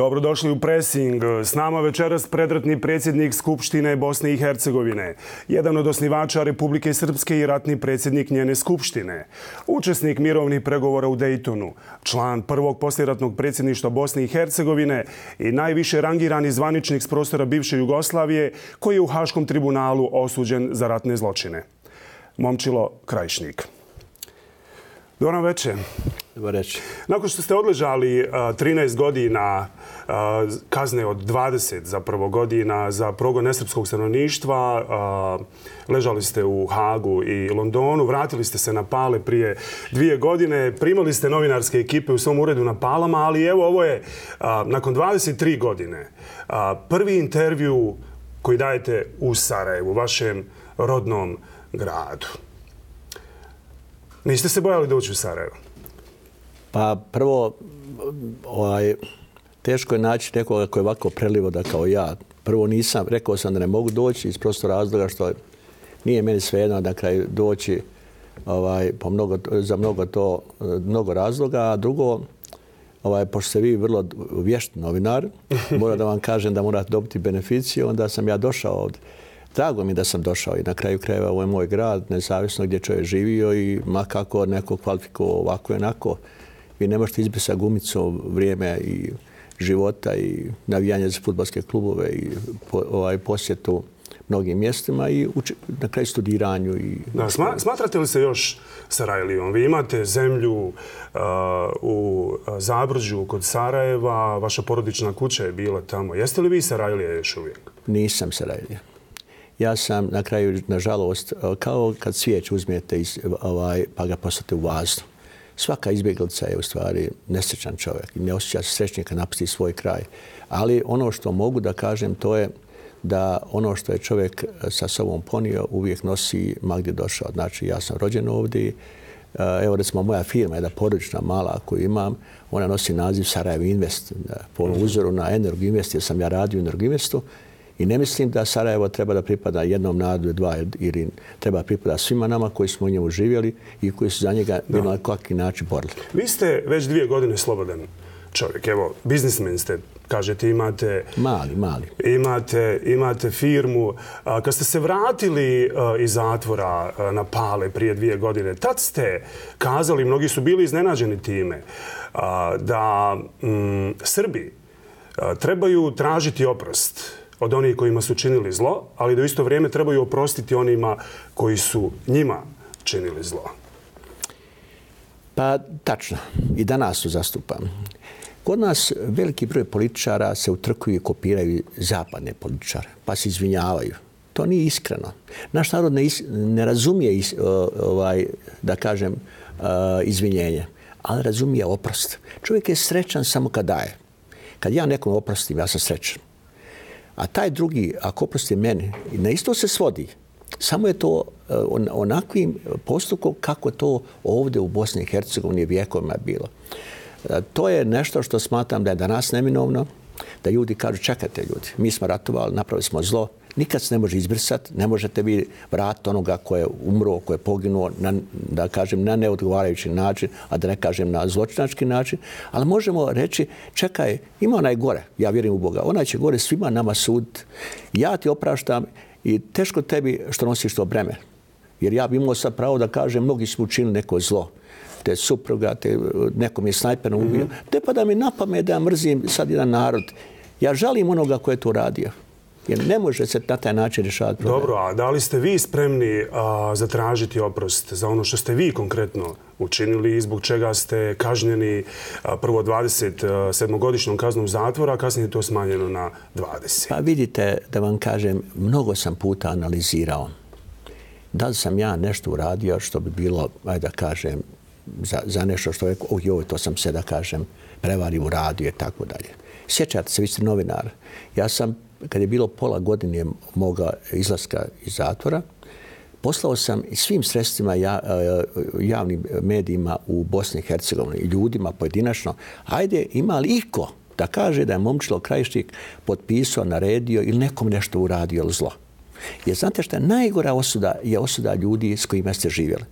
Dobrodošli u Pressing. S nama večeras predratni predsjednik Skupštine Bosne i Hercegovine, jedan od osnivača Republike Srpske i ratni predsjednik njene Skupštine, učesnik mirovnih pregovora u Dejtonu, član prvog posljeratnog predsjedništva Bosne i Hercegovine i najviše rangirani zvaničnik s prostora bivše Jugoslavije koji je u Haškom tribunalu osuđen za ratne zločine. Momčilo Krajišnik. Dobro večer. Dobar večer. Nakon što ste odležali 13 godina kazne od 20 zapravo godina za progon nesrpskog stanovništva, ležali ste u Hagu i Londonu, vratili ste se na Pale prije dvije godine, primali ste novinarske ekipe u svom uredu na Palama, ali evo ovo je nakon 23 godine prvi intervju koji dajete u Sarajevu, vašem rodnom gradu. Niste se bojali doći u Sarajevo? Pa prvo, ovaj, teško je naći nekoga koji je ovako prelivo da kao ja. Prvo nisam, rekao sam da ne mogu doći iz prosto razloga što nije meni svejedno da kraj doći ovaj, po mnogo, za mnogo to, mnogo razloga. A drugo, ovaj, pošto ste vi vrlo vješt novinar, moram da vam kažem da morate dobiti beneficiju, onda sam ja došao ovdje. Drago mi da sam došao i na kraju krajeva ovo je moj grad, nezavisno gdje čovjek živio i makako neko kvalifikovao ovako i onako. Vi ne možete izbrisati gumicom vrijeme i života i navijanje za futbalske klubove i po, ovaj, posjetu mnogim mjestima i uči, na kraju studiranju. I... Da, sma, smatrate li se još Sarajlijom? Vi imate zemlju uh, u Zabrđu kod Sarajeva, vaša porodična kuća je bila tamo. Jeste li vi Sarajlija još uvijek? Nisam Sarajlija ja sam na kraju, nažalost, e, kao kad svijeć uzmijete iz, ovaj, pa ga poslate u vaznu. Svaka izbjeglica je u stvari nesrećan čovjek i ne osjeća se srećnije kad napusti svoj kraj. Ali ono što mogu da kažem to je da ono što je čovjek e, sa sobom ponio uvijek nosi ma gdje došao. Znači, ja sam rođen ovdje. E, evo, recimo, moja firma, jedna porodična mala koju imam, ona nosi naziv Sarajevo Invest. Po uzoru na Energo Invest, jer sam ja radio u Energo Investu. I ne mislim da Sarajevo treba da pripada jednom narodu, dva ili treba pripada svima nama koji smo u njemu živjeli i koji su za njega no. na kakvi način borili. Vi ste već dvije godine slobodan čovjek. Evo, biznismen ste, kažete, imate... Mali, mali. Imate, imate firmu. Kad ste se vratili iz zatvora na Pale prije dvije godine, tad ste kazali, mnogi su bili iznenađeni time, da mm, Srbi trebaju tražiti oprost od onih kojima su činili zlo, ali da u isto vrijeme trebaju oprostiti onima koji su njima činili zlo. Pa, tačno. I danas su zastupam. Kod nas veliki broj političara se utrkuju i kopiraju zapadne političare, pa se izvinjavaju. To nije iskreno. Naš narod ne, is, ne razumije, is, ovaj, da kažem, izvinjenje, ali razumije oprost. Čovjek je srećan samo kad daje. Kad ja nekom oprostim, ja sam srećan. A taj drugi, ako oprosti meni, na isto se svodi. Samo je to e, onakvim postupkom kako to ovdje u Bosni i Hercegovini vijekovima bilo. E, to je nešto što smatram da je danas neminovno, da ljudi kažu čekajte ljudi, mi smo ratovali, napravili smo zlo, nikad se ne može izbrisati, ne možete vi vratiti onoga ko je umro, ko je poginuo, na, da kažem, na neodgovarajući način, a da ne kažem na zločinački način, ali možemo reći, čekaj, ima onaj gore, ja vjerujem u Boga, onaj će gore svima nama sud, ja ti opraštam i teško tebi što nosiš to breme. Jer ja bih imao sad pravo da kažem, mnogi smo učinili neko zlo te supruga, te nekom je snajperno ubio. Mm -hmm. Te pa da mi napame da ja mrzim sad jedan narod. Ja žalim onoga ko je to radio. Jer ne može se na taj način rješavati problem. Dobro, a da li ste vi spremni a, zatražiti oprost za ono što ste vi konkretno učinili i zbog čega ste kažnjeni a, prvo 27-godišnjom kaznom zatvora, a kasnije je to smanjeno na 20? Pa vidite, da vam kažem, mnogo sam puta analizirao da li sam ja nešto uradio što bi bilo, ajde da kažem, za, za nešto što je, oh joj, to sam se da kažem, prevari u radio i tako dalje. Sjećate se, vi ste novinar. Ja sam kad je bilo pola godine moga izlaska iz zatvora, poslao sam svim sredstvima ja, e, javnim medijima u Bosni i Hercegovini i ljudima pojedinačno, ajde, ima li iko da kaže da je Momčilo Krajišnik potpisao, naredio ili nekom nešto uradio zlo? Jer znate što je najgora osuda je osuda ljudi s kojima ste živjeli.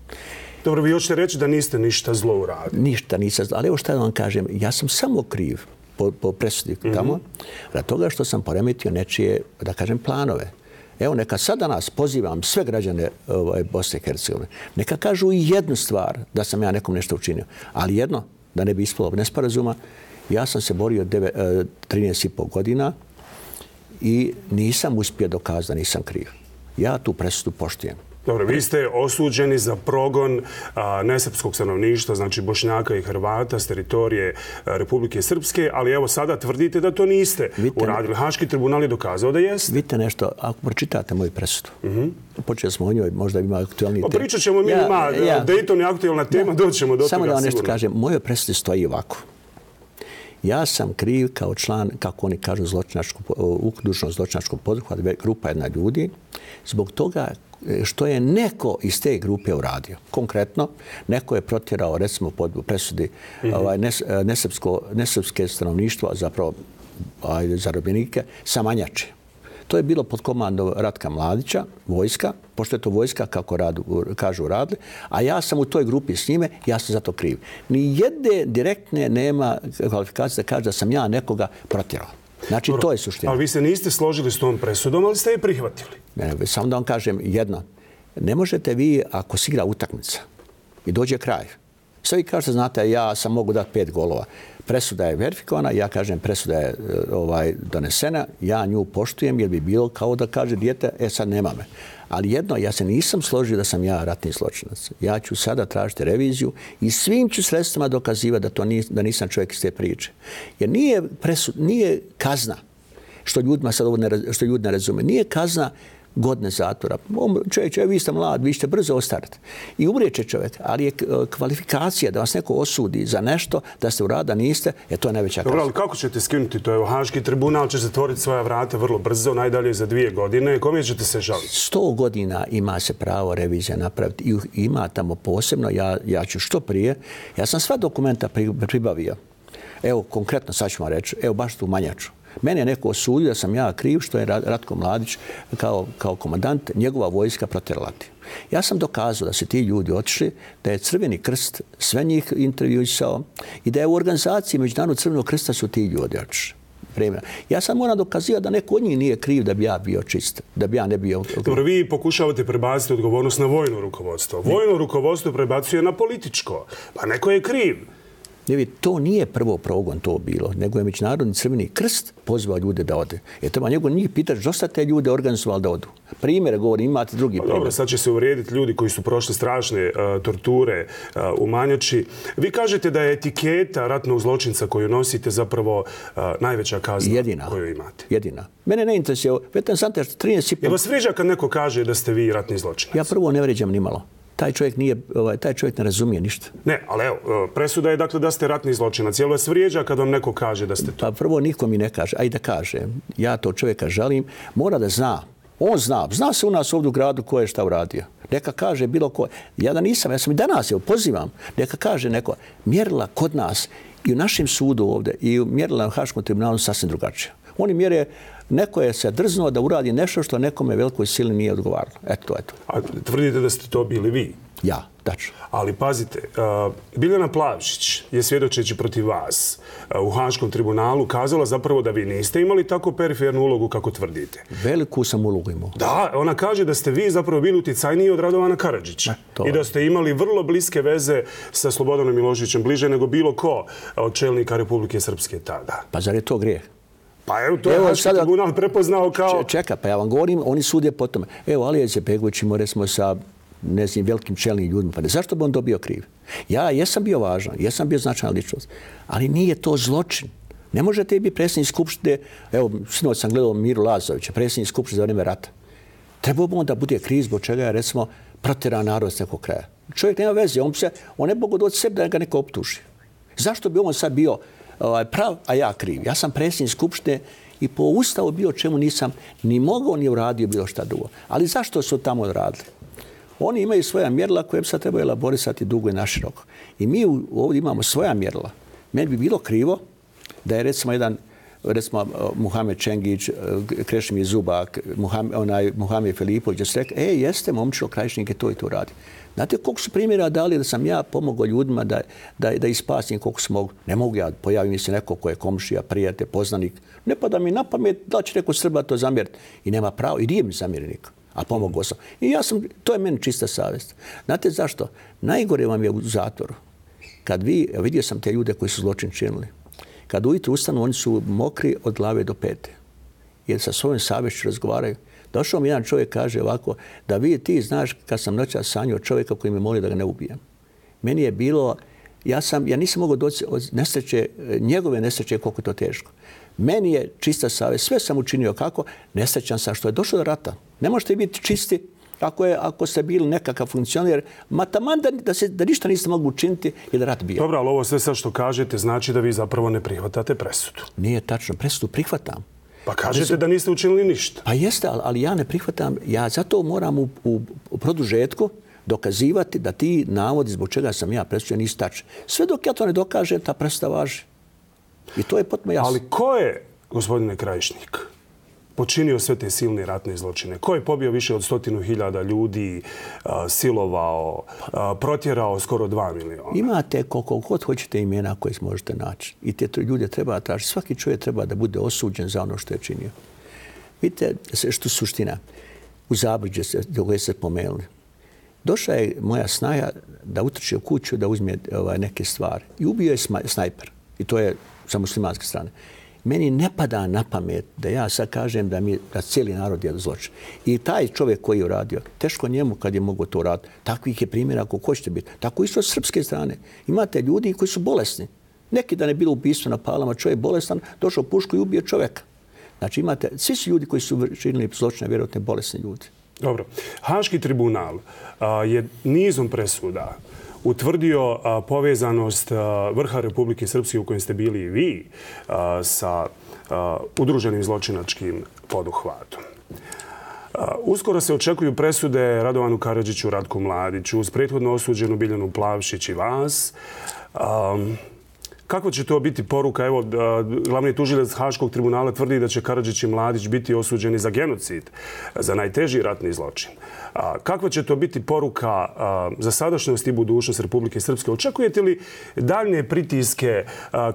Dobro, vi hoćete reći da niste ništa zlo uradili? Ništa nisam zlo. Ali evo što da vam kažem, ja sam samo kriv po, po presudi tamo, mm -hmm. rad toga što sam poremetio nečije, da kažem, planove. Evo, neka sad danas pozivam sve građane ovaj, Bosne i Hercegovine. Neka kažu i jednu stvar da sam ja nekom nešto učinio. Ali jedno, da ne bi ispalo nesporazuma, ja sam se borio 13,5 e, godina i nisam uspio dokazati da nisam kriv. Ja tu presudu poštujem. Dobro, vi ste osuđeni za progon nesrpskog stanovništva, znači Bošnjaka i Hrvata s teritorije Republike Srpske, ali evo sada tvrdite da to niste uradili. Haški tribunal je dokazao da jeste. Vidite nešto, ako pročitate moju presudu, uh mhm. -huh. počeli smo o njoj, možda ima aktualni tema. Pričat ćemo mi, ja, ima ja, Dayton je aktualna tema, ja, doćemo do samo toga Samo da vam nešto kažem, moje presude stoji ovako. Ja sam kriv kao član, kako oni kažu, zločinačko, ukdušno zločinačko podruhvat, grupa jedna ljudi, zbog toga što je neko iz te grupe uradio. Konkretno, neko je protjerao, recimo, pod presudi -hmm. ovaj, nes, nesrpsko, nesrpske stanovništvo, zapravo ajde, zarobljenike, sa manjače. To je bilo pod komandom Ratka Mladića, vojska, pošto je to vojska, kako radu, kažu, radili, a ja sam u toj grupi s njime, ja sam za to kriv. Ni jedne direktne nema kvalifikacije da kaže da sam ja nekoga protjerao. Znači, Dobro, to je suština. Ali vi se niste složili s tom presudom, ali ste je prihvatili. Ne, samo da vam kažem jedno. Ne možete vi, ako si igra utakmica i dođe kraj, sve vi kažete, znate, ja sam mogu dati pet golova. Presuda je verifikovana, ja kažem presuda je e, ovaj donesena, ja nju poštujem jer bi bilo kao da kaže dijete, e sad nema me. Ali jedno, ja se nisam složio da sam ja ratni zločinac. Ja ću sada tražiti reviziju i svim ću sredstvima dokazivati da, to nis, da nisam čovjek iz te priče. Jer nije, presud, nije kazna, što ljudima sad ovo ne, što ljudi ne razume, nije kazna godine zatvora. Čovjek, vi ste mlad, vi ćete brzo ostariti. I umrijeće čovjek, ali je kvalifikacija da vas neko osudi za nešto, da ste u rada niste, je to najveća kazna. Dobro, ali kako ćete skinuti to? Evo, Haški tribunal će zatvoriti svoja vrata vrlo brzo, najdalje za dvije godine. Kome ćete se žaliti? Sto godina ima se pravo revizija napraviti i ima tamo posebno, ja, ja ću što prije, ja sam sva dokumenta pribavio. Evo, konkretno, sad ću vam reći, evo, baš tu manjaču. Mene je neko osudio da sam ja kriv što je Ratko Mladić kao, kao komandant njegova vojska proterlati. Ja sam dokazao da se ti ljudi otišli, da je Crveni krst sve njih intervjuisao i da je u organizaciji Međunarodnog Crvenog krsta su ti ljudi otišli. Vremena. Ja sam moram dokazivati da neko od njih nije kriv da bi ja bio čist, da bi ja ne bio... Dobro, vi pokušavate prebaciti odgovornost na vojno rukovodstvo. Vojno rukovodstvo prebacuje na političko. Pa neko je kriv. Ne, to nije prvo progon to bilo, nego je Međunarodni crveni krst pozvao ljude da ode. Je treba njegov njih pitati što ste te ljude organizovali da odu. Primjer, govori, imate drugi pa primjer. Dobro, sad će se uvrijediti ljudi koji su prošli strašne uh, torture uh, u Manjači. Vi kažete da je etiketa ratnog zločinca koju nosite zapravo uh, najveća kazna Jedina. koju imate. Jedina. Mene ne interesuje. Vetan Sante, 13 Je vas vriđa kad neko kaže da ste vi ratni zločinac? Ja prvo ne vriđam ni malo taj čovjek nije ovaj taj čovjek ne razumije ništa. Ne, ali evo, e, presuda je dakle da ste ratni zločinac. Jel vas vrijeđa kad vam neko kaže da ste to? Pa prvo niko mi ne kaže, aj da kaže. Ja to čovjeka želim, mora da zna. On zna, zna se u nas ovdje u gradu ko je šta uradio. Neka kaže bilo ko. Ja da nisam, ja sam i danas, evo, pozivam. Neka kaže neko, mjerila kod nas i u našem sudu ovdje i u mjerila u Haškom tribunalu sasvim drugačije. Oni mjere neko je se drznuo da uradi nešto što nekome velikoj sili nije odgovaralo. Eto, eto. A tvrdite da ste to bili vi? Ja, tačno. Ali pazite, uh, Biljana Plavšić je svjedočeći protiv vas uh, u Haškom tribunalu kazala zapravo da vi niste imali tako perifernu ulogu kako tvrdite. Veliku sam ulogu imao. Da, ona kaže da ste vi zapravo bili uticajniji od Radovana Karadžića. I da ste imali vrlo bliske veze sa Slobodanom Miloševićem, bliže nego bilo ko od čelnika Republike Srpske tada. Pa zar je to grijeh? Pa evo, to je Haški sada, tribunal prepoznao kao... Čeka, pa ja vam govorim, oni sude po tome. Evo, Alija Zepegović imao, recimo, sa ne znam, velikim čelnim ljudima. Pa ne, zašto bi on to bio kriv? Ja jesam bio važan, jesam bio značajna ličnost, ali nije to zločin. Ne možete biti predsjednik skupštine, evo, sinoć sam gledao Miru Lazovića, predsjednik skupštine za vreme rata. Trebao bi on da bude kriv zbog čega je, recimo, protjeran narod s nekog kraja. Čovjek nema veze, on, se, on ne mogu doći sebi da ga neko optuži. Zašto bi on sad bio ovaj, prav, a ja kriv. Ja sam predsjednik Skupštine i po ustavu bio čemu nisam ni mogao ni uradio bilo šta drugo. Ali zašto su tamo radili? Oni imaju svoja mjerila koje bi sad trebao elaborisati dugo i naširoko. I mi ovdje imamo svoja mjerila. Meni bi bilo krivo da je recimo jedan recimo Muhamed Čengić, e, Krešimir Zubak, Muhamed, onaj Muhamed Filipović, da se rekli, e, jeste, momčilo, krajišnike to i to radi. Znate koliko su primjera dali da sam ja pomogao ljudima da, da, da ispasim koliko su mogu. Ne mogu ja, pojavim se neko ko je komšija, prijatelj, poznanik. Ne pa da mi na pamet da će neko Srba to zamjeriti. I nema pravo, i nije mi zamjerenik. A pomogao sam. I ja sam, to je meni čista savjest. Znate zašto? Najgore vam je u zatvoru. Kad vi, vidio sam te ljude koji su zločin činili. Kad ujutru ustanu, oni su mokri od glave do pete. Jer sa svojom savješću razgovaraju. Došao mi jedan čovjek, kaže ovako, da vi ti znaš kad sam noća sanio čovjeka koji me moli da ga ne ubijem. Meni je bilo, ja, sam, ja nisam mogao doći od nesreće, njegove nesreće koliko to teško. Meni je čista savjest, sve sam učinio kako, nesrećan sam što je došlo do rata. Ne možete biti čisti ako, je, ako ste bili nekakav funkcioner, ma taman da, da, se, da ništa niste mogli učiniti i da rat bio. Dobro, ali ovo sve sad što kažete znači da vi zapravo ne prihvatate presudu. Nije tačno, presudu prihvatam. Pa kažete da niste učinili ništa. Pa jeste, ali ja ne prihvatam. Ja zato moram u, u, u produžetku dokazivati da ti navodi zbog čega sam ja nisu tačni. Sve dok ja to ne dokažem, ta presuda važi. I to je potpuno jasno. Ali ko je, gospodine Krajišnik, počinio sve te silne ratne zločine? Ko je pobio više od stotinu hiljada ljudi, silovao, protjerao skoro dva miliona? Imate koliko god hoćete imena koje možete naći. I te ljude treba tražiti. Svaki čovjek treba da bude osuđen za ono što je činio. Vidite što je suština. U Zabriđe se, dok se pomenuli. Došla je moja snaja da utrče u kuću da uzme ovaj, neke stvari. I ubio je snajper. I to je sa muslimanske strane meni ne pada na pamet da ja sad kažem da mi da cijeli narod je zločin. I taj čovjek koji je uradio, teško njemu kad je mogo to raditi. Takvih je primjera ako hoćete biti. Tako isto s srpske strane. Imate ljudi koji su bolesni. Neki da ne bilo ubistvo na palama, čovjek bolestan, došao pušku i ubio čovjeka. Znači imate, svi su ljudi koji su činili zločine, vjerojatno bolesni ljudi. Dobro. Haški tribunal a, je nizom presuda utvrdio povezanost vrha Republike Srpske u kojem ste bili i vi sa udruženim zločinačkim poduhvatom. Uskoro se očekuju presude Radovanu Karadžiću, Radku Mladiću, uz prethodno osuđenu Biljanu Plavšić i vas. Kako će to biti poruka? Evo, glavni tužilac Haškog tribunala tvrdi da će Karadžić i Mladić biti osuđeni za genocid, za najteži ratni zločin. Kakva će to biti poruka za sadašnjost i budućnost Republike Srpske? Očekujete li daljne pritiske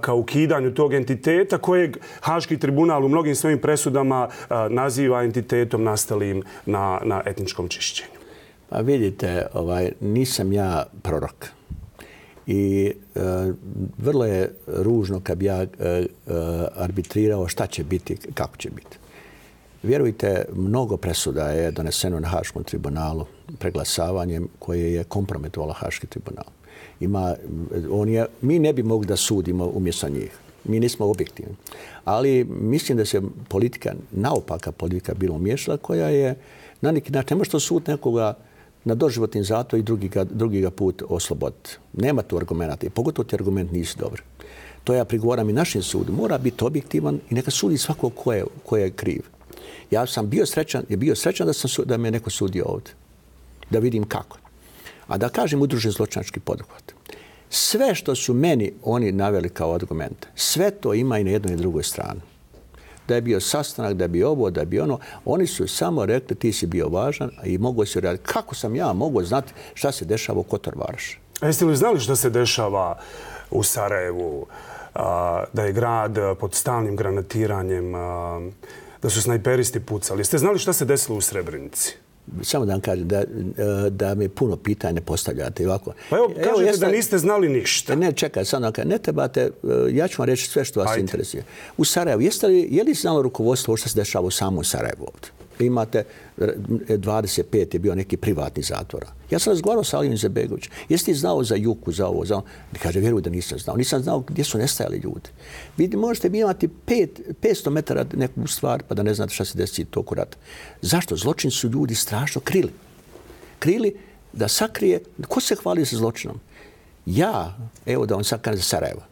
ka ukidanju tog entiteta kojeg Haški tribunal u mnogim svojim presudama naziva entitetom nastalim na, na etničkom čišćenju? Pa vidite, ovaj, nisam ja prorok. I e, vrlo je ružno kad bi ja e, e, arbitrirao šta će biti, kako će biti. Vjerujte, mnogo presuda je doneseno na Haškom tribunalu preglasavanjem koje je komprometovalo Haški tribunal. Ima, on je, mi ne bi mogli da sudimo umjesto njih. Mi nismo objektivni. Ali mislim da se politika, naopaka politika bilo umješala koja je na neki način, ne može to sud nekoga na doživotni zato i drugi ga, drugi ga put osloboditi. Nema tu argumenta. i Pogotovo ti argument nisu dobri. To ja prigovaram i našem sudu. Mora biti objektivan i neka sudi svako ko je, ko je kriv. Ja sam bio srećan, je bio srećan da, sam, da me neko sudio ovdje. Da vidim kako. A da kažem udružen zločinački poduhvat. Sve što su meni oni naveli kao argumente, sve to ima i na jednoj i drugoj strani. Da je bio sastanak, da je bio ovo, da je bio ono. Oni su samo rekli ti si bio važan i mogu se raditi. Kako sam ja mogu znati šta se dešava u Kotor Varaš? A jeste li znali šta se dešava u Sarajevu? da je grad pod stalnim granatiranjem, da su snajperisti pucali. Jeste znali šta se desilo u Srebrenici? Samo da vam kažem da, da me puno pitanja postavljate. Ovako. Pa evo, kažete evo, jeste, da niste znali ništa. Ne, čekaj, samo da ne trebate, ja ću vam reći sve što vas Ajde. interesuje. U Sarajevu, jeste li, je li znalo rukovodstvo što se dešava u samom Sarajevu ovdje? Imate e, 25 je bio neki privatni zatvora. Ja sam razgovarao sa Alijom Zebegović. Jesi ti znao za Juku, za ovo, za ono? Kaže, vjeruj da nisam znao. Nisam znao gdje su nestajali ljudi. Vi možete bi imati 500 metara neku stvar pa da ne znate šta se desi toku rata. Zašto? Zločin su ljudi strašno krili. Krili da sakrije. Ko se hvali sa zločinom? Ja, evo da on sad kaže za Sarajeva.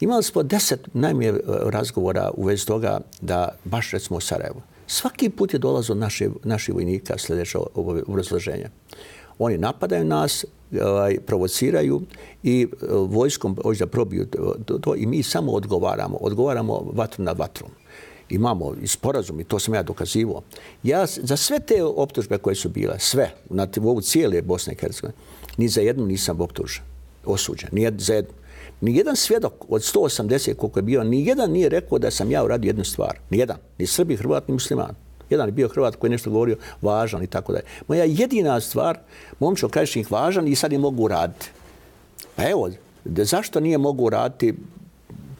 Imali smo deset najmije e, razgovora u vezi toga da baš recimo u Svaki put je dolazo naše, naši vojnika sljedeće obrazloženja. Oni napadaju nas, ovaj, provociraju i e, vojskom hoće da probiju to, to, i mi samo odgovaramo. Odgovaramo vatru na vatru. Imamo i sporazum i to sam ja dokazivo. Ja za sve te optužbe koje su bile, sve, na ovu cijele Bosne i Hercegovine, ni za jednu nisam optužen, osuđen. Ni za jednu. Nijedan svjedok od 180 koliko je bio, nijedan nije rekao da sam ja uradio jednu stvar. Nijedan. Ni Srbi, Hrvat, ni musliman. Jedan je bio Hrvat koji je nešto govorio važan i tako dalje. Moja jedina stvar, momčo krajišnjih važan i sad je mogu uraditi. Pa evo, da zašto nije mogu uraditi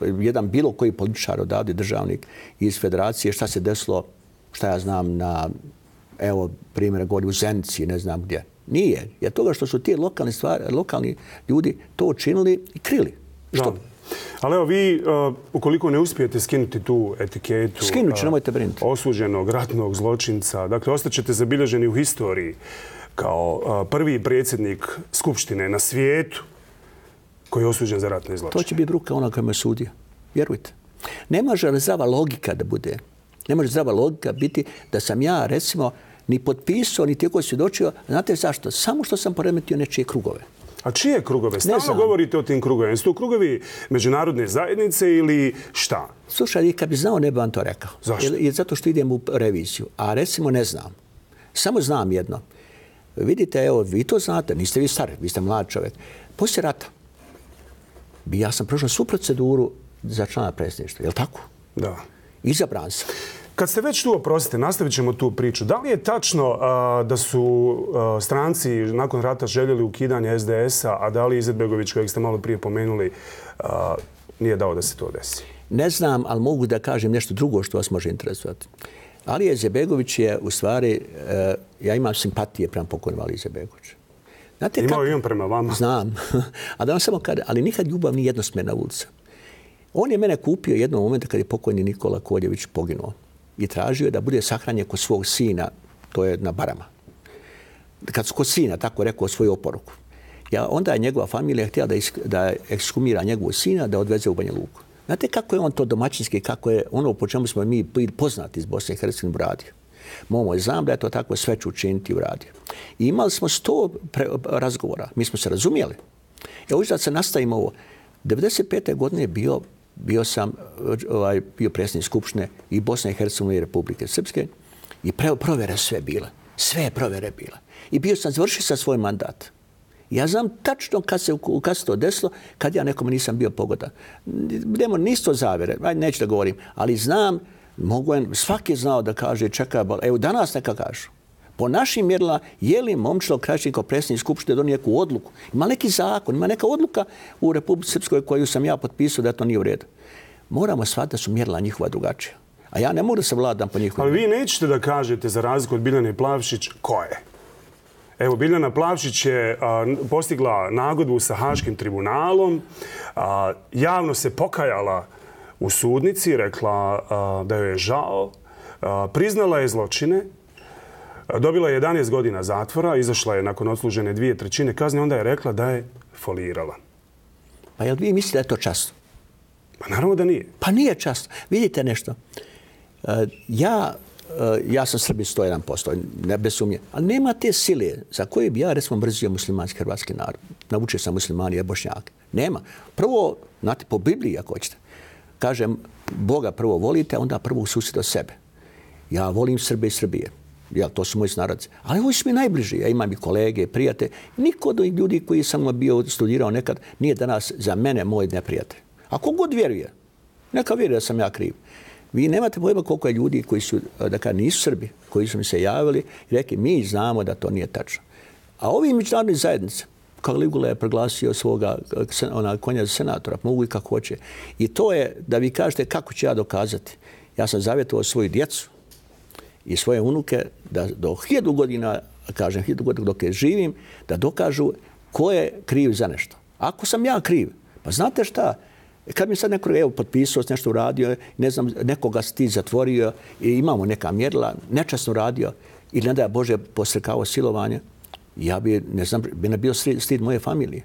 jedan bilo koji političar odavde, državnik iz federacije, šta se desilo, šta ja znam, na, evo, primjer, govori u Zenici, ne znam gdje. Nije. Je toga što su ti lokalni, stvari, lokalni ljudi to učinili i krili. Što? Da. Ali evo, vi, uh, ukoliko ne uspijete skinuti tu etiketu Skinut ću, nemojte brinuti. osuđenog ratnog zločinca, dakle, ostaćete zabilježeni u historiji kao uh, prvi predsjednik Skupštine na svijetu koji je osuđen za ratne zločine. To će biti ruka onoga me sudio. Vjerujte. Ne može zdrava logika da bude. Ne može zdrava logika biti da sam ja, recimo, ni potpisao, ni tijeko svjedočio. Znate zašto? Samo što sam poremetio nečije krugove. A čije krugove? Stalno govorite o tim krugovima. Su to krugovi međunarodne zajednice ili šta? Slušaj, kad bi znao, ne bi vam to rekao. Zašto? Je, zato što idem u reviziju. A recimo ne znam. Samo znam jedno. Vidite, evo, vi to znate, niste vi stari, vi ste mlad čovjek. Poslije rata, ja sam prošao svu proceduru za člana predsjedništva. Je li tako? Da. Izabran sam. Kad ste već tu oprostite, nastavit ćemo tu priču. Da li je tačno da su stranci nakon rata željeli ukidanje SDS-a, a da li Izetbegović, kojeg ste malo prije pomenuli, nije dao da se to desi? Ne znam, ali mogu da kažem nešto drugo što vas može interesovati. Alija Izetbegović je u stvari, uh, ja imam simpatije prema pokojnom Alija Izetbegovića. Znate, Imao kad... imam prema vama. Znam. a da vam samo kada, ali nikad ljubav nije jednosmjerna ulica. On je mene kupio jednog momenta kad je pokojni Nikola Koljević poginuo i tražio da bude sahranjen kod svog sina, to je na Barama. Kad su kod sina, tako rekao svoju oporuku. Ja, onda je njegova familija htjela da, isk, da ekskumira njegovog sina, da odveze u Banja Luku. Znate kako je on to domaćinski, kako je ono po čemu smo mi poznati iz Bosne i Hercegovine uradio. Momo je znam da je to tako sve ću učiniti uradio. I imali smo sto pre, razgovora. Mi smo se razumijeli. Evo da se nastavimo ovo. 95. godine je bio bio sam ovaj, bio predsjednik Skupštine i Bosne i Hercegovine i Republike Srpske i pre, provere sve bile. Sve provere bile. I bio sam završio sa svoj mandat. Ja znam tačno kad se, kad se to desilo, kad ja nekome nisam bio pogodan. Nemo nisto zavere, aj neću da govorim, ali znam, mogu, svaki je znao da kaže, čekaj, evo danas neka kažu po našim mjerila, je li momčilo Krajičnik kao predsjednik Skupštine donio neku odluku? Ima neki zakon, ima neka odluka u Republike Srpskoj koju sam ja potpisao da to nije u redu. Moramo shvatiti da su mjerila njihova drugačija. A ja ne mogu da se vladam po njihovim. Ali vi nećete da kažete za razliku od Biljane Plavšić ko je? Evo, Biljana Plavšić je a, postigla nagodbu sa Haškim tribunalom, a, javno se pokajala u sudnici, rekla a, da joj je žao, priznala je zločine, Dobila je 11 godina zatvora, izašla je nakon odslužene dvije trećine kazne, onda je rekla da je folirala. Pa jel vi mislite da je to časno? Pa naravno da nije. Pa nije časno. Vidite nešto. E, ja, e, ja sam Srbi 101%, ne bez sumnje. Ali nema te sile za koje bi ja, recimo, mrzio muslimanski hrvatski narod. Naučio sam muslimani i bošnjake. Nema. Prvo, znate, po Bibliji, ako hoćete, kažem, Boga prvo volite, onda prvo susjeda sebe. Ja volim Srbe i Srbije ja, to su moji snaradci. Ali ovi su mi najbliži. Ja imam i kolege, prijate. Niko od ljudi koji sam bio studirao nekad nije danas za mene moj neprijatelj. Ako god vjeruje, neka vjeruje da sam ja kriv. Vi nemate pojma koliko je ljudi koji su, da kada nisu Srbi, koji su mi se javili i rekli mi znamo da to nije tačno. A ovi međunarodni zajednice, Kaligula je proglasio svoga ona, konja za senatora, mogu i kako hoće. I to je da vi kažete kako će ja dokazati. Ja sam zavjetovao svoju djecu, i svoje unuke da do hiljadu godina, kažem hiljadu godina dok je živim, da dokažu ko je kriv za nešto. Ako sam ja kriv, pa znate šta, e, kad mi sad neko evo, potpisao, nešto uradio, ne znam, nekoga si ti zatvorio i imamo neka mjerila, nečasno radio ili ne da je Bože posrekao silovanje, ja bi, ne znam, bi ne bio stid moje familije.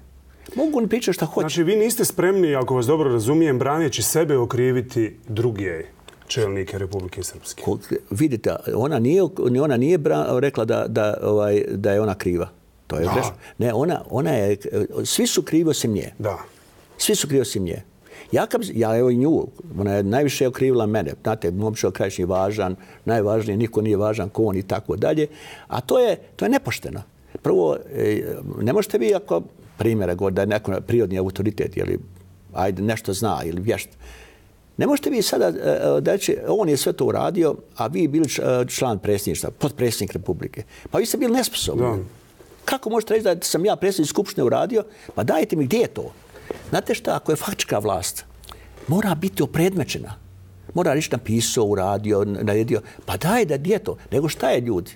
Mogu ne pričati šta hoće. Znači, vi niste spremni, ako vas dobro razumijem, braneći sebe okriviti druge čelnike Republike Srpske. Ko, vidite, ona nije, ona nije bra, rekla da, da, ovaj, da je ona kriva. To je grešno. Ne, ona, ona je, svi su krivi osim nje. Da. Svi su krivi osim nje. Ja, ja evo i nju, ona je najviše okrivila mene. Znate, Momčo Krajić je važan, najvažniji, niko nije važan ko on i tako dalje. A to je, to je nepošteno. Prvo, e, ne možete vi ako primjera god da je neko prirodni autoritet ili ajde nešto zna ili vješt. Ne možete vi sada e, e, da će, on je sve to uradio, a vi bili član predsjedništva, podpredsjednik Republike. Pa vi ste bili nesposobni. Da. Kako možete reći da sam ja predsjednik Skupštine uradio? Pa dajte mi gdje je to? Znate šta, ako je faktička vlast, mora biti opredmećena. Mora reći napisao, uradio, naredio. Pa daj da gdje to? Nego šta je ljudi?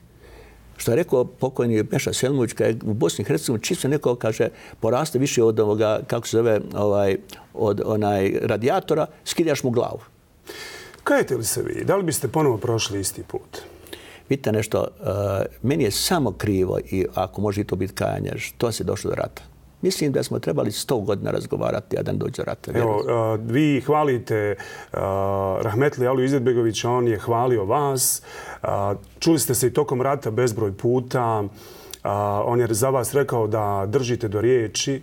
Što je rekao pokojni Meša Selmović, kada je u Bosni i Hercegovini čisto neko kaže poraste više od ovoga, kako se zove, ovaj, od onaj radijatora, skidaš mu glavu. Kajete li se vi? Da li biste ponovo prošli isti put? Vidite nešto, uh, meni je samo krivo i ako može i to biti kajanje, što se došlo do rata. Mislim da smo trebali sto godina razgovarati, a da dođe rat. Evo, vi hvalite Rahmetli Alu Izetbegovića, on je hvalio vas. Čuli ste se i tokom rata bezbroj puta. On je za vas rekao da držite do riječi.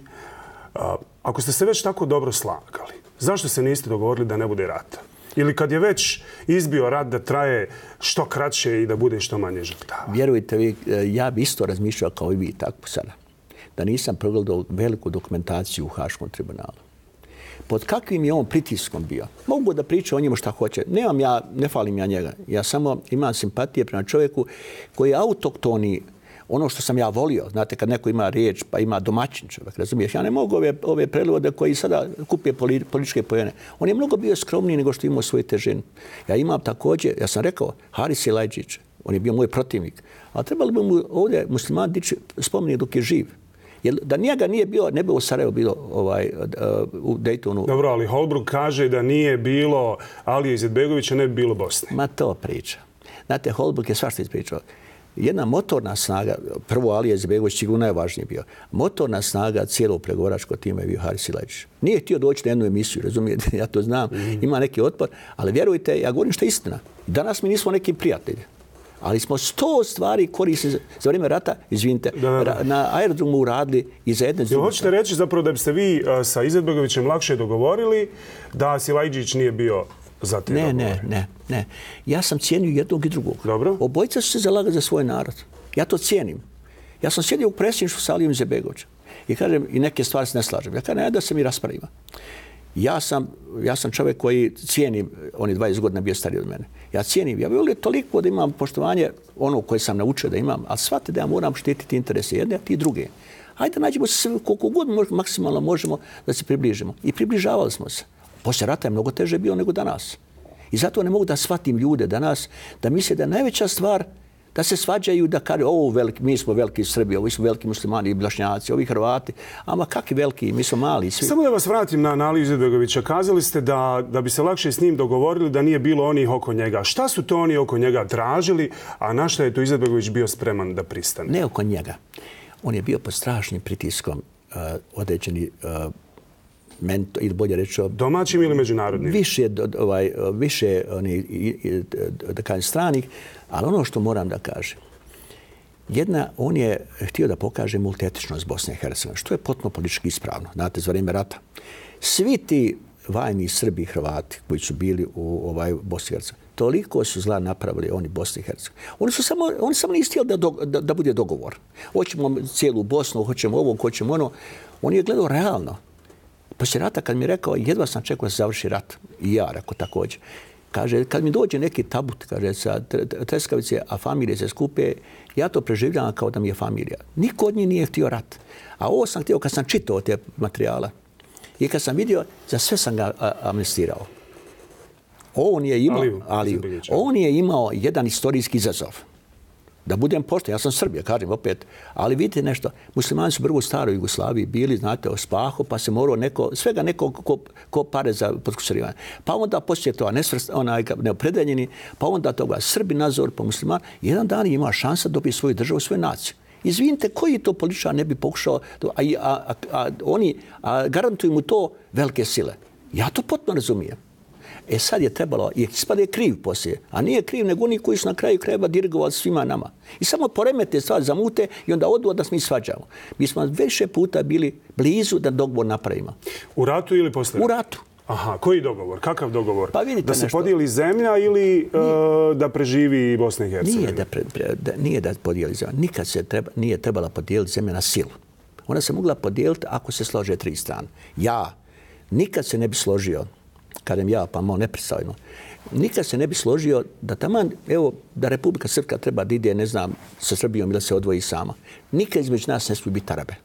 Ako ste se već tako dobro slagali, zašto se niste dogovorili da ne bude rata? Ili kad je već izbio rat da traje što kraće i da bude što manje žrtava? Vjerujte vi, ja bi isto razmišljao kao i vi tako sada da nisam pregledao veliku dokumentaciju u Haškom tribunalu. Pod kakvim je on pritiskom bio? Mogu da priča o njemu šta hoće. Nemam ja, ne falim ja njega. Ja samo imam simpatije prema čovjeku koji je autoktoni ono što sam ja volio. Znate, kad neko ima riječ, pa ima domaćin čovjek, razumiješ? Ja ne mogu ove, ove prelivode koji sada kupije političke pojene. On je mnogo bio skromniji nego što imao svoju težinu. Ja imam također, ja sam rekao, Haris Ilajđić, on je bio moj protivnik. Ali trebalo bi mu ovdje musliman dići spomenik dok je živ. Jer da njega nije bilo, ne bi u Sarajevo bilo ovaj, uh, u Daytonu. Dobro, ali Holbrook kaže da nije bilo Alije Izetbegovića, ne bi bilo Bosne. Ma to priča. Znate, Holbrook je svašta ispričao. Jedna motorna snaga, prvo Alije Izetbegović sigurno najvažnije bio, motorna snaga cijelog pregovoračkog tima je bio Haris Ilaić. Nije htio doći na jednu emisiju, razumijete, ja to znam, mm. ima neki otpor, ali vjerujte, ja govorim što je istina. Danas mi nismo neki prijatelji ali smo sto stvari koristili za vrijeme rata, izvinite, da, da, da. na aerodromu uradili i za jedne zubite. Hoćete reći zapravo da biste vi sa Izetbegovićem lakše dogovorili da Silajđić nije bio za te ne, dogovore? Ne, ne, ne. Ja sam cijenio jednog i drugog. Dobro. Obojica su se zalagali za svoj narod. Ja to cijenim. Ja sam sjedio u predsjedništvu sa Alijom Izetbegovićem i kažem, i neke stvari se ne slažem. Ja kažem, ne da se mi raspravimo ja sam, ja sam čovjek koji cijenim, on je 20 godina bio stariji od mene, ja cijenim, ja bih toliko da imam poštovanje ono koje sam naučio da imam, ali shvatite da ja moram štititi interese jedne, a ti druge. Hajde nađemo se koliko god možemo, maksimalno možemo da se približimo. I približavali smo se. Poslije rata je mnogo teže bio nego danas. I zato ne mogu da shvatim ljude danas da misle da je najveća stvar da se svađaju da kaže ovo veliki, mi smo veliki Srbi, ovi smo veliki muslimani i blašnjaci, ovi Hrvati, ama kakvi veliki, mi smo mali. Svi. Samo da vas vratim na analizu Izetbegovića. Kazali ste da, da bi se lakše s njim dogovorili da nije bilo onih oko njega. Šta su to oni oko njega tražili, a na šta je to Izetbegović bio spreman da pristane? Ne oko njega. On je bio pod strašnim pritiskom uh, određeni uh, mento, ili bolje reći... Domaćim ili međunarodnim? Više, ovaj, više oni, da kažem, stranih, ali ono što moram da kažem, jedna, on je htio da pokaže multietičnost Bosne i Hercegovine, što je potpuno politički ispravno, znate, za vrijeme rata. Svi ti vajni Srbi i Hrvati koji su bili u ovaj Bosni i Hercegovini, toliko su zla napravili oni Bosni i Hercegovini. Oni su samo, oni samo nisu htjeli da, da, da bude dogovor. Hoćemo cijelu Bosnu, hoćemo ovo, hoćemo ono. On je gledao realno. Poslije rata kad mi je rekao, jedva sam čekao da se završi rat. I ja rekao također. Kaže, kad mi dođe neki tabut, kaže, sa treskavice, a familije se skupe, ja to preživljam kao da mi je familija. Niko od njih nije htio rat. A ovo sam htio kad sam čitao te materijala. I kad sam vidio, za sve sam ga amnestirao. On je imao, ali, on je imao jedan istorijski izazov da budem pošten, ja sam Srbija, kažem opet, ali vidite nešto, muslimani su prvo u staroj Jugoslaviji bili, znate, o spahu, pa se morao neko, svega neko ko, ko pare za podkusarivanje. Pa onda poslije toga nesvrst, onaj, neopredeljeni, pa onda toga Srbi nazor po musliman, jedan dan ima šansa da dobije svoju državu, svoju naciju. Izvinite, koji to političar ne bi pokušao, a, a, a, a oni a, garantuju mu to velike sile. Ja to potpuno razumijem. E sad je trebalo, i ispade kriv poslije, a nije kriv nego oni koji su na kraju krajeva dirigovali svima nama. I samo poremete stvari zamute i onda odu da mi svađamo. Mi smo više puta bili blizu da dogovor napravimo. U ratu ili posle? U ratu. Aha, koji dogovor? Kakav dogovor? Pa vidite da se nešto. podijeli zemlja ili uh, da preživi Bosna i Hercegovina? Nije da, pre, da, nije da podijeli zemlja. Nikad se treba, nije trebala podijeliti zemlja na silu. Ona se mogla podijeliti ako se slože tri strane. Ja nikad se ne bi složio, kadem ja pa malo nepredstavljeno, nikad se ne bi složio da taman, evo, da Republika Srpska treba da ide, ne znam, sa Srbijom ili da se odvoji sama. Nikad između nas ne smije biti Arabe.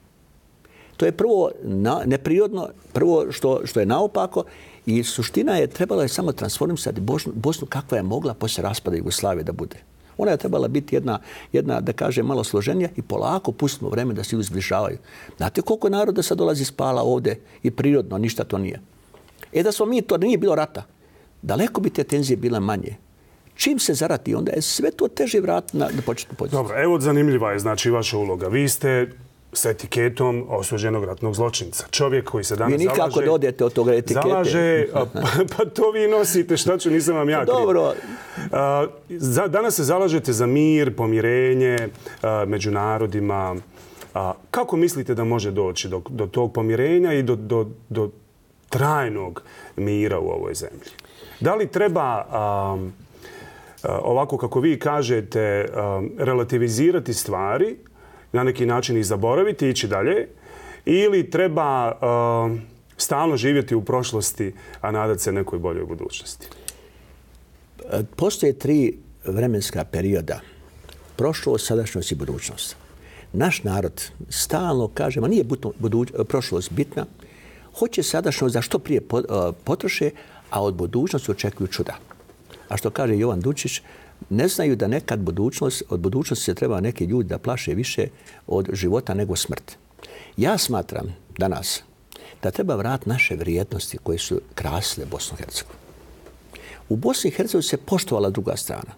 To je prvo na, neprirodno, prvo što, što je naopako i suština je trebala je samo transformisati Bosnu, Bosnu kakva je mogla posle raspada Jugoslavije da bude. Ona je trebala biti jedna, jedna da kaže, malo složenija i polako pustimo vreme da se uzbližavaju. Znate koliko naroda sad dolazi spala ovde i prirodno, ništa to nije. E da smo mi, to nije bilo rata, daleko bi te tenzije bile manje. Čim se zarati, onda je sve to teže vrat na, na početnu poziciju. Dobro, evo zanimljiva je znači vaša uloga. Vi ste s etiketom osuđenog ratnog zločinca. Čovjek koji se danas Vi nikako zalaže... da odete od tog etikete. Zalaže, a, pa, pa to vi nosite, šta ću, nisam vam ja kriv. Dobro. A, za, danas se zalažete za mir, pomirenje a, među narodima. A, kako mislite da može doći do, do tog pomirenja i do, do, do trajnog mira u ovoj zemlji? Da li treba... A, ovako kako vi kažete, um, relativizirati stvari, na neki način i zaboraviti, ići dalje, ili treba uh, stalno živjeti u prošlosti, a nadati se nekoj boljoj budućnosti? E, postoje tri vremenska perioda. Prošlost, sadašnjost i budućnost. Naš narod stalno kaže, ma nije buduć, prošlost bitna, hoće sadašnjost da što prije e, potroše, a od budućnosti očekuju čuda. A što kaže Jovan Dučić, ne znaju da nekad budućnost, od budućnosti se treba neki ljudi da plaše više od života nego smrt. Ja smatram danas da treba vrat naše vrijednosti koje su krasile Bosnu i Hercegovini. U Bosni i Hercegovini se poštovala druga strana.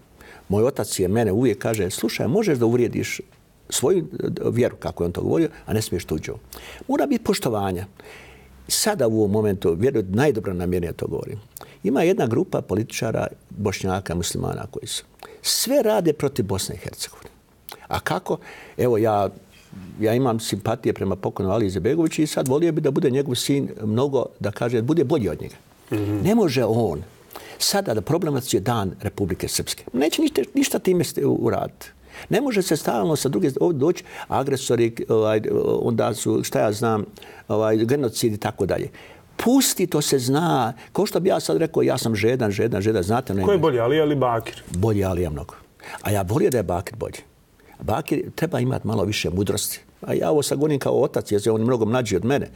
Moj otac je mene uvijek kaže, slušaj, možeš da uvrijediš svoju e, vjeru, kako je on to govorio, a ne smiješ tuđu. Mora biti poštovanja. Sada u ovom momentu, vjerujem, najdobro namjernije to govorim. Ima jedna grupa političara, bošnjaka, muslimana koji su. Sve rade protiv Bosne i Hercegovine. A kako? Evo, ja, ja imam simpatije prema pokonu Ali Izebegović i sad volio bi da bude njegov sin mnogo, da kaže, bude bolji od njega. Mm -hmm. Ne može on sada da problematice dan Republike Srpske. Neće ništa, ništa time uraditi. Ne može se stalno sa druge ovdje doći agresori, ovaj, onda su, šta ja znam, ovaj, genocid i tako dalje. Pusti, to se zna. Ko što bi ja sad rekao, ja sam žedan, žedan, žedan. Znate, ne, Ko je bolji, Alija ili Bakir? Bolji Alija mnogo. A ja volio da je Bakir bolji. Bakir treba imati malo više mudrosti. A ja ovo sad kao otac, jer je on mnogo mlađi od mene.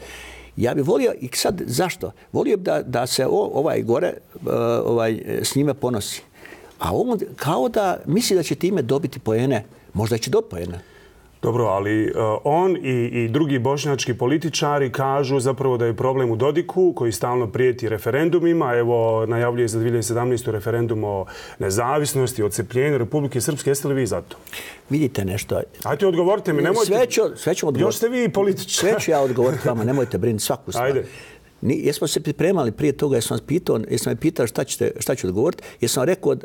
Ja bih volio, i sad zašto? Volio bih da, da se o, ovaj gore ovaj, s njime ponosi. A on kao da misli da će time dobiti pojene, možda će dobiti pojene. Dobro, ali uh, on i, i drugi bošnjački političari kažu zapravo da je problem u Dodiku koji stalno prijeti referendumima. Evo, najavljuje za 2017. referendum o nezavisnosti, o cepljenju Republike Srpske. Jeste li vi za to? Vidite nešto. Ajde, odgovorite mi. Nemojte... Sve ću, sve ću odgovoriti. Još ste vi političari. Sve ću ja odgovoriti vama. Nemojte brinuti svaku stvar. Ajde. Ni, jesmo se pripremali prije toga, jesam vas pitao, jesam me pitao šta, ćete, šta ću odgovoriti, jesam rekao,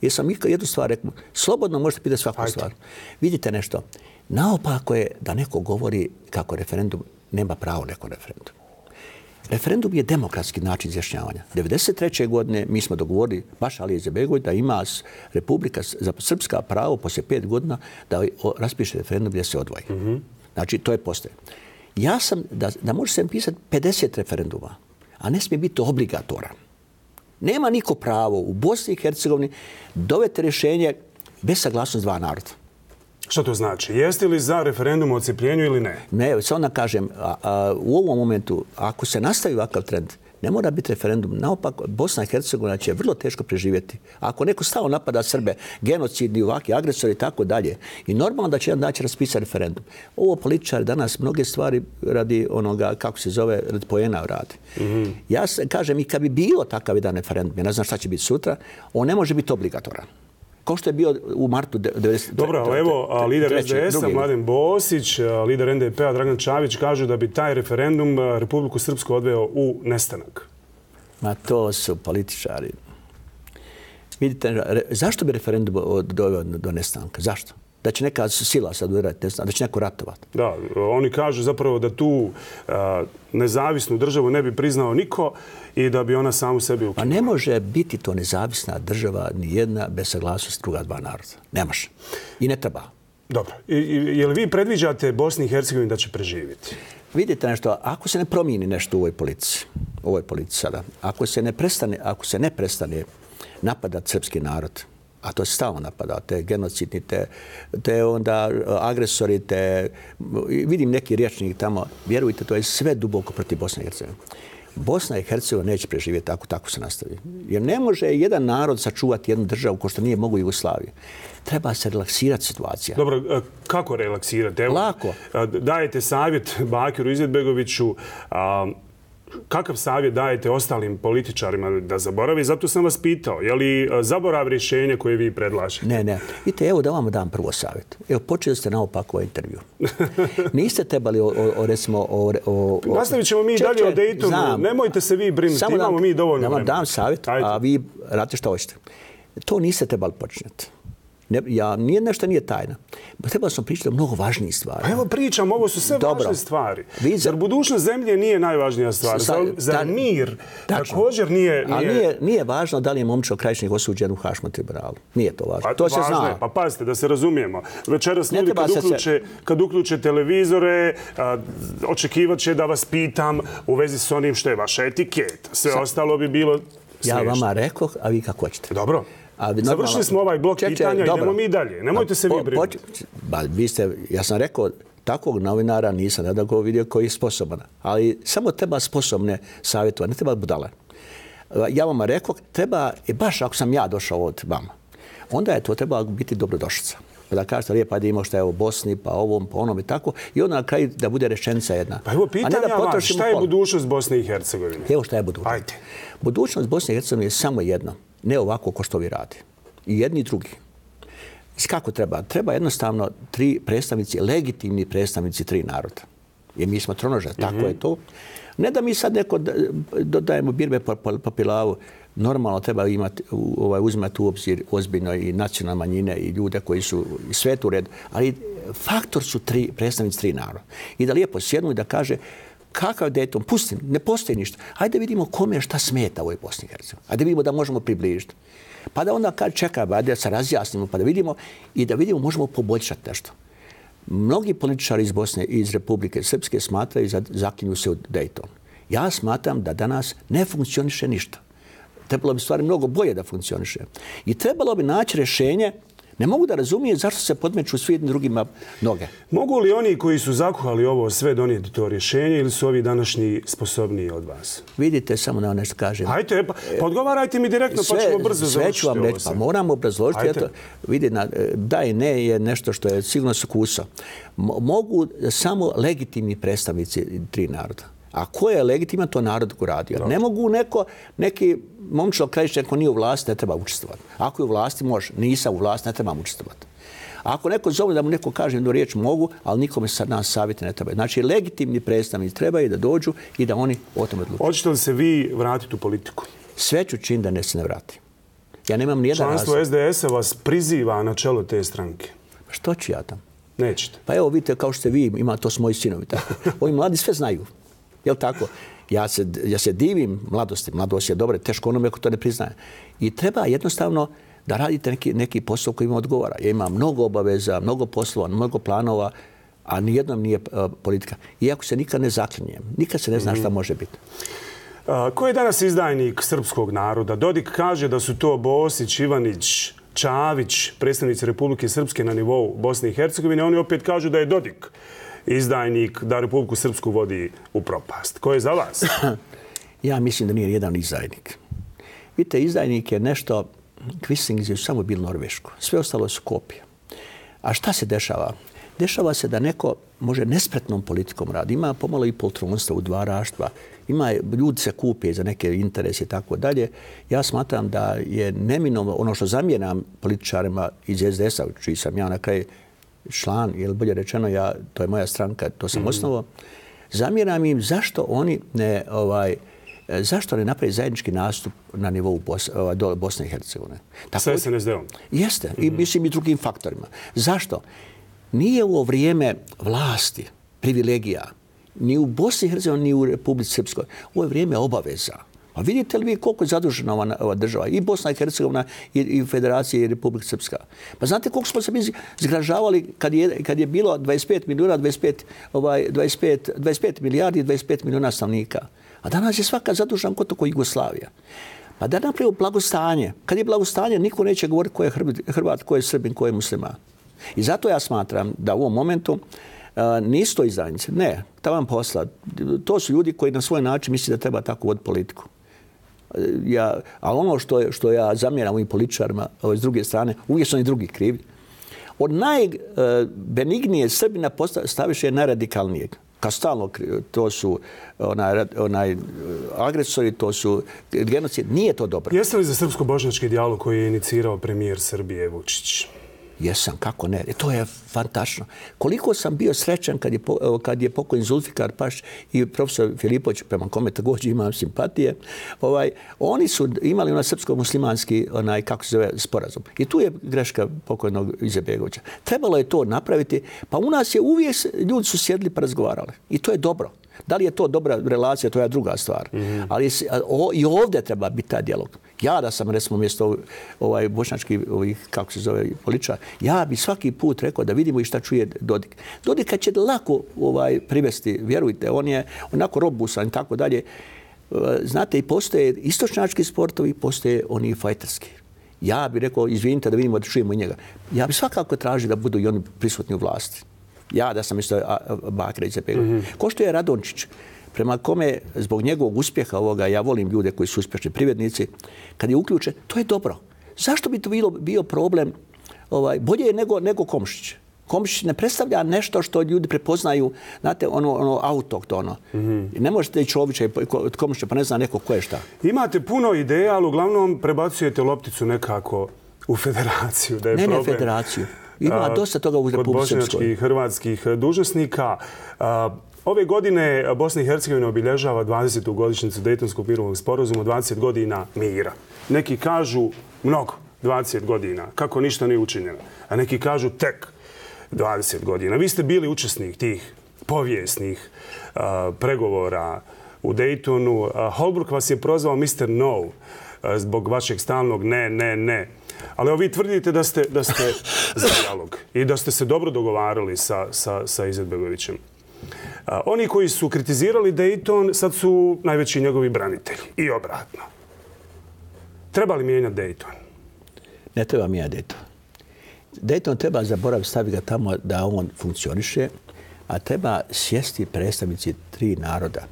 jesam jednu stvar rekao, slobodno možete pitati svaku Ajde. stvar. Vidite nešto, naopako je da neko govori kako referendum nema pravo neko referendum. Referendum je demokratski način izjašnjavanja. 1993. godine mi smo dogovorili, baš Ali Izebegović, da ima Republika za srpska pravo poslije pet godina da raspiše referendum gdje se odvoji. Mm -hmm. Znači, to je postoje. Ja sam, da, da može se pisati 50 referenduma, a ne smije biti obligatoran. Nema niko pravo u Bosni i Hercegovini dovete rješenje bez saglasnosti dva naroda. Što to znači? Jeste li za referendum o cijepljenju ili ne? Ne, samo da kažem, a, a, u ovom momentu, ako se nastavi ovakav trend, ne mora biti referendum. Naopak, Bosna i Hercegovina će vrlo teško preživjeti. Ako neko stao napada Srbe, genocidni, ovaki, agresori i tako dalje, i normalno da će jedan daći raspisati referendum. Ovo političar danas mnoge stvari radi onoga, kako se zove, radi pojena radi. Mm -hmm. Ja kažem, i kad bi bilo takav jedan referendum, ja ne znam šta će biti sutra, on ne može biti obligatoran kao što je bio u martu 90. Dobro, ali evo, a lider SDS-a, Mladen Bosić, lider NDP-a, Dragan Čavić, kažu da bi taj referendum Republiku Srpsku odveo u nestanak. Ma to su političari. Vidite, zašto bi referendum doveo do nestanka? Zašto? Da će neka sila sad udarati, da će neko ratovati. Da, oni kažu zapravo da tu nezavisnu državu ne bi priznao niko i da bi ona samu sebi ukinuo. Pa ne može biti to nezavisna država ni jedna bez saglasnosti druga dva naroda. Ne može. I ne treba. Dobro. I, je li vi predviđate Bosni i Hercegovini da će preživjeti? Vidite nešto, ako se ne promijeni nešto u ovoj politici, u ovoj politici sada, ako se ne prestane, ako se ne prestane napadat srpski narod, a to se stalno napada, te genocidni, te, te onda agresori, te, vidim neki riječnik tamo, vjerujte, to je sve duboko protiv Bosne i Hercegovine. Bosna i Hercegovina neće preživjeti ako tako se nastavi. Jer ne može jedan narod sačuvati jednu državu ko što nije mogu Jugoslavije. Treba se relaksirati situacija. Dobro, e, kako relaksirati? Evo, Lako. E, dajete savjet Bakiru Izetbegoviću, kakav savjet dajete ostalim političarima da zaboravi? Zato sam vas pitao, je li e, zaborav rješenje koje vi predlažete? Ne, ne. Vidite, evo da vam dam prvo savjet. Evo, počeli ste na opak ovaj intervju. Niste trebali, o, o, recimo, o, o, o... Nastavit ćemo mi ček, dalje o Daytonu. Znam, Nemojte se vi brinuti, imamo mi dovoljno vremena. Dam savjet, Ajde. a vi radite što hoćete. To niste trebali počinjeti. Ne, ja, nije nešto nije tajna. Trebalo sam pričati o mnogo važnijih stvari. Pa evo pričam, ovo su sve Dobro. važne stvari. Vi za... Zar budućnost zemlje nije najvažnija stvar? Sa, Zar, da, mir tačno. također nije... nije... Ali nije, nije važno da li je momčo krajičnik osuđen u Hašmom tribunalu. Nije to važno. Pa, to se zna. Je. Pa pazite, da se razumijemo. Večeras ljudi kad uključe, se... kad uključe televizore, a, očekivat će da vas pitam u vezi s onim što je vaša etiketa. Sve sa... ostalo bi bilo smiješno. Ja vama rekao, a vi kako hoćete. Dobro. A, normalno, Završili smo ovaj blok čeče, pitanja, dobro. idemo mi dalje. Nemojte se vi brinuti. Ba, vi ste, ja sam rekao, takvog novinara nisam da go vidio koji je sposoban. Ali samo treba sposobne savjetovati, ne treba budale. Ja vam rekao, treba, i baš ako sam ja došao od vama, onda je to trebalo biti dobrodošlica. Pa da kažete lijepo, ajde imamo što je u Bosni, pa ovom, pa onom i tako. I onda na kraju da bude rečenica jedna. Pa evo pitanja vam, šta je budućnost Bosne i Hercegovine? Evo šta je budućnost. Ajde. Budućnost Bosne i Hercegovine je samo jedno ne ovako ko što vi radi. I jedni i drugi. Kako treba? Treba jednostavno tri predstavnici, legitimni predstavnici tri naroda. Jer mi smo tronoža, tako mm -hmm. je to. Ne da mi sad neko dodajemo birbe po, po, po pilavu, normalno treba imati, ovaj, uzimati u obzir ozbiljno i nacionalne manjine i ljude koji su sve u redu. Ali faktor su tri, predstavnici tri naroda. I da lijepo sjednu i da kaže kakav Dayton, pusti, ne postoji ništa. Hajde vidimo kome šta smeta u ovoj Bosni i Hercegovini. Hajde vidimo da možemo približiti. Pa da onda kad čeka, ba, da se razjasnimo, pa da vidimo i da vidimo možemo poboljšati nešto. Mnogi političari iz Bosne i iz Republike Srpske smatraju i zaklinju se u Dayton. Ja smatram da danas ne funkcioniše ništa. Trebalo bi stvari mnogo bolje da funkcioniše. I trebalo bi naći rješenje ne mogu da razumije zašto se podmeću svi jednim drugima noge. Mogu li oni koji su zakuhali ovo sve donijeti to rješenje ili su ovi današnji sposobniji od vas? Vidite, samo na nešto kažem. Hajde, pa, pa odgovarajte mi direktno sve, pa ćemo brzo sve ću vam reći, pa moram obrazložiti. Eto, vidi, na, da i ne je nešto što je sigurno sukusa. Mogu samo legitimni predstavnici tri naroda. A ko je legitiman, to narod ko radi. Ne mogu neko, neki momčilo krajište, ako nije u vlasti, ne treba učestvovati. Ako je u vlasti, može. Nisam u vlasti, ne treba učestvovati. Ako neko zove da mu neko kaže jednu riječ, mogu, ali nikome sad nas savjeti ne treba. Znači, legitimni predstavnici trebaju da dođu i da oni o tome odlučuju. Hoćete li se vi vratiti u politiku? Sve ću čin da ne se ne vrati. Ja nemam nijedan razlog. Članstvo SDS-a vas priziva na čelo te stranke. Što ću ja tam? Nećete. Pa evo, vidite, kao što ste vi, ima to s moji sinovi. Tako. Ovi mladi sve znaju. Je li tako? Ja se, ja se divim mladosti. Mladost je dobra, teško onome ako to ne priznaje. I treba jednostavno da radite neki, neki posao koji ima odgovara. Ja imam mnogo obaveza, mnogo poslova, mnogo planova, a nijednom nije uh, politika. Iako se nikad ne zaklinjem, nikad se ne zna šta mhm. može biti. Ko je danas izdajnik srpskog naroda? Dodik kaže da su to Bosić, Ivanić, Čavić, predstavnici Republike Srpske na nivou Bosne i Hercegovine. Oni opet kažu da je Dodik izdajnik da Republiku Srpsku vodi u propast. Ko je za vas? ja mislim da nije jedan izdajnik. Vidite, izdajnik je nešto, Quisling je samo bil Norveško. Sve ostalo su kopije. A šta se dešava? Dešava se da neko može nespretnom politikom radi. Ima pomalo i poltronstva u dva raštva. Ima, ljudi se kupe za neke interese i tako dalje. Ja smatram da je neminovno ono što zamjenam političarima iz SDS-a, čiji sam ja na kraju član, ili bolje rečeno, ja, to je moja stranka, to sam mm -hmm. osnovao, zamjeram im zašto oni ne, ovaj, zašto ne napravi zajednički nastup na nivou Bosne i Hercegovine? Sa SNSD-om? Jeste. I mislim i drugim faktorima. Zašto? Nije u vrijeme vlasti, privilegija, ni u Bosni i Hercegovini, ni u Republici Srpskoj. Ovo je vrijeme obaveza. A vidite li vi koliko je zadužena ova, ova država? I Bosna i Hercegovina, i, i Federacija, i Republika Srpska. Pa znate koliko smo se mi zgražavali kad je, kad je bilo 25 milijuna, 25, ovaj, 25, 25 milijardi i 25 milijuna stavnika. A danas je svaka zadužena kod toko Jugoslavija. Pa da napravimo blagostanje. Kad je blagostanje, niko neće govoriti ko je Hrvat, ko je Srbin, ko je musliman. I zato ja smatram da u ovom momentu uh, nisu to izdajnice. Ne, ta vam posla. To su ljudi koji na svoj način misli da treba tako voditi politiku Eh, ja, a ono što, je, što ja zamjeram ovim političarima eh, s druge strane, uvijek su oni drugi krivi. Od najbenignije eh, Srbina staviš je najradikalnijeg. Kad stalno, to su onaj, onaj agresori, to su genocid. Nije to dobro. Jeste li za srpsko-bošnjački dijalog koji je inicirao premijer Srbije Vučić? Jesam, kako ne. E, to je fantastično. Koliko sam bio srećan kad je, kad je pokojni Zulfikar Paš i profesor Filipović, prema kome također imam simpatije, ovaj, oni su imali onaj srpsko-muslimanski, onaj, kako se zove, sporazum. I tu je greška pokojnog Izebegovića. Trebalo je to napraviti, pa u nas je uvijek, ljudi su sjedli pa razgovarali. I to je dobro. Da li je to dobra relacija, to je druga stvar. Mm -hmm. Ali o, i ovdje treba biti taj dijalog. Ja da sam, recimo, mjesto ovaj, bošnjački, ovih, kako se zove, poliča, ja bi svaki put rekao da vidimo i šta čuje Dodik. Dodika će lako ovaj, privesti, vjerujte, on je onako robusan i tako dalje. E, znate, i postoje istočnjački sportovi, postoje oni fajterski. Ja bih rekao, izvinite da vidimo da čujemo njega. Ja bih svakako tražio da budu i oni prisutni u vlasti. Ja da sam isto Bakre i. Mm -hmm. Ko što je Radončić, prema kome zbog njegovog uspjeha ovoga, ja volim ljude koji su uspješni privrednici, kad je uključen, to je dobro. Zašto bi to bilo, bio problem? Ovaj, bolje je nego, nego Komšić. Komšić ne predstavlja nešto što ljudi prepoznaju, znate, ono, ono autoktono. Mm -hmm. Ne možete ići od Komšića, pa ne zna neko ko je šta. Imate puno ideja, ali uglavnom prebacujete lopticu nekako u federaciju. Da je ne, problem. ne federaciju. Ima dosta toga u Republike Srpskoj. Kod bošnjačkih i hrvatskih dužnosnika. Ove godine Bosna i Hercegovina obilježava 20. godišnjicu Dejtonskog mirovnog sporozuma, 20 godina mira. Neki kažu mnogo, 20 godina, kako ništa nije učinjeno. A neki kažu tek 20 godina. Vi ste bili učesnik tih povijesnih pregovora u Dejtonu. Holbrook vas je prozvao Mr. No zbog vašeg stalnog ne, ne, ne. Ali vi tvrdite da ste, da ste za dialog i da ste se dobro dogovarali sa, sa, sa Izetbegovićem. Oni koji su kritizirali Dayton sad su najveći njegovi branitelji. I obratno. Treba li mijenjati Dayton? Ne treba mijenjati Dayton. Dayton treba zaboraviti staviti ga tamo da on funkcioniše, a treba sjesti predstavnici tri naroda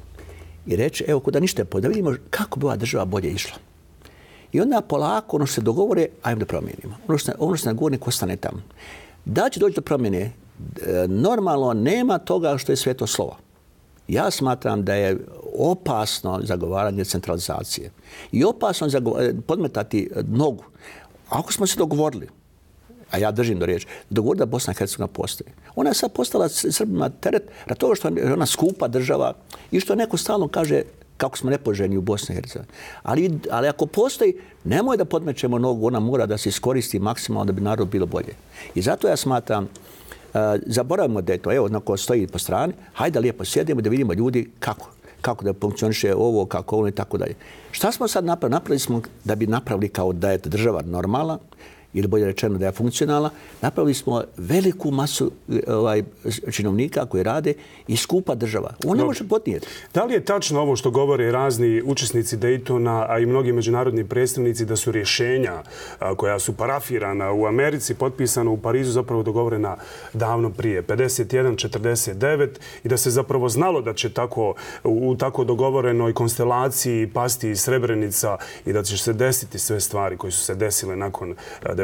i reći, evo, kuda ništa je da vidimo kako bi ova država bolje išla. I onda polako, ono što se dogovore, ajmo da promijenimo. Ono što, ono što nagovornik ostane tamo. Da će doći do promjene, normalno nema toga što je sveto slovo. Ja smatram da je opasno zagovaranje centralizacije i opasno podmetati nogu. Ako smo se dogovorili, a ja držim do riječi, dogovor da Bosna i Hercegovina postoji. Ona je sad postala Srbima teret na toga što je ona skupa država i što neko stalno kaže kako smo nepoželjni u Bosni i Hercegovini. Ali, ali ako postoji, nemoj da podmećemo nogu, ona mora da se iskoristi maksimalno da bi narod bilo bolje. I zato ja smatram, uh, zaboravimo da je to, evo, onako stoji po strani, hajde lijepo sjedimo da vidimo ljudi kako kako da funkcioniše ovo, kako ono i tako dalje. Šta smo sad napravili? Napravili smo da bi napravili kao da je država normala, ili bolje rečeno da je funkcionalna, napravili smo veliku masu ovaj, činovnika koji rade i skupa država. On ne može potnijeti. Da li je tačno ovo što govore razni učesnici Daytona, a i mnogi međunarodni predstavnici, da su rješenja koja su parafirana u Americi, potpisana u Parizu, zapravo dogovorena davno prije, 51-49, i da se zapravo znalo da će tako u tako dogovorenoj konstelaciji pasti Srebrenica i da će se desiti sve stvari koje su se desile nakon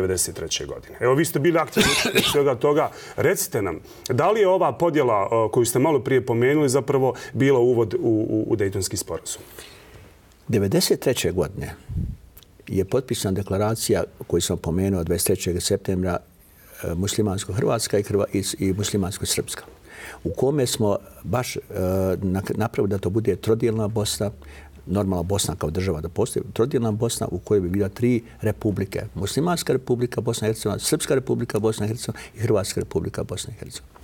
1993. godine. Evo, vi ste bili aktivni u svega toga. Recite nam, da li je ova podjela koju ste malo prije pomenuli zapravo bila uvod u, u, u Dejtonski sporazum? 1993. godine je potpisana deklaracija koju sam pomenuo 23. septembra e, muslimansko-hrvatska i, i, i muslimansko-srpska u kome smo baš e, napravili da to bude trodijelna Bosna, normalna Bosna kao država da postoji, trodilna Bosna u kojoj bi bila tri republike. Muslimanska republika Bosna i Hercegovina, Srpska republika Bosna i Hercegovina i Hrvatska republika Bosna i Hercegovina.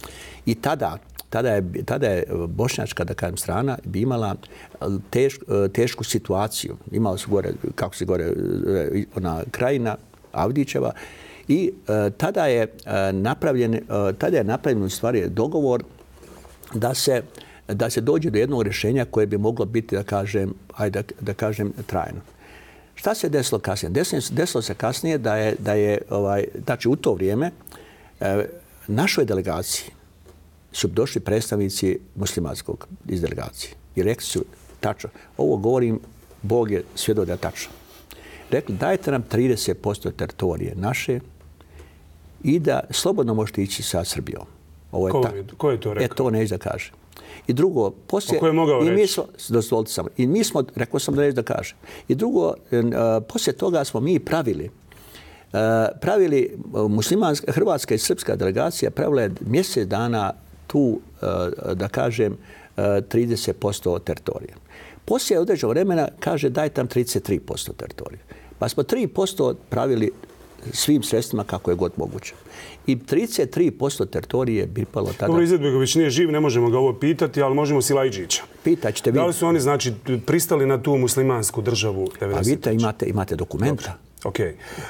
I tada, tada je, tada je bošnjačka, da kažem, strana bi imala eh, teš, eh, tešku situaciju. Imala su gore, kako se gore, eh, ona krajina Avdićeva, I e, tada je e, napravljen, e, tada je napravljen u stvari dogovor da se da se dođe do jednog rješenja koje bi moglo biti, da kažem, ajde, da, da kažem, trajno. Šta se desilo kasnije? Desilo, desilo se kasnije da je, da je ovaj, znači u to vrijeme, e, našoj delegaciji su došli predstavnici muslimanskog iz delegacije. I rekli su, tačno, ovo govorim, Bog je svjedo da je tačno. Rekli, dajte nam 30% teritorije naše i da slobodno možete ići sa Srbijom. Ovo je ko, ta... ko je to rekao? E, to neće da kaže. I drugo, poslije... Ko je mogao i mi smo, dozvolite samo. I mi smo, rekao sam da neće da kaže. I drugo, uh, poslije toga smo mi pravili uh, pravili muslimanska, hrvatska i srpska delegacija pravila je mjesec dana tu, da kažem, uh, 30% teritorija. Poslije određenog vremena kaže daj tam 33% teritorija. Pa smo 3% pravili svim sredstvima kako je god moguće. I 33% teritorije bi palo tada... Dobro, Izetbegović nije živ, ne možemo ga ovo pitati, ali možemo Silajđića. Pitaćete vi. Da li su oni, znači, pristali na tu muslimansku državu 90? A vidite, imate, imate dokumenta. Dobro. Ok.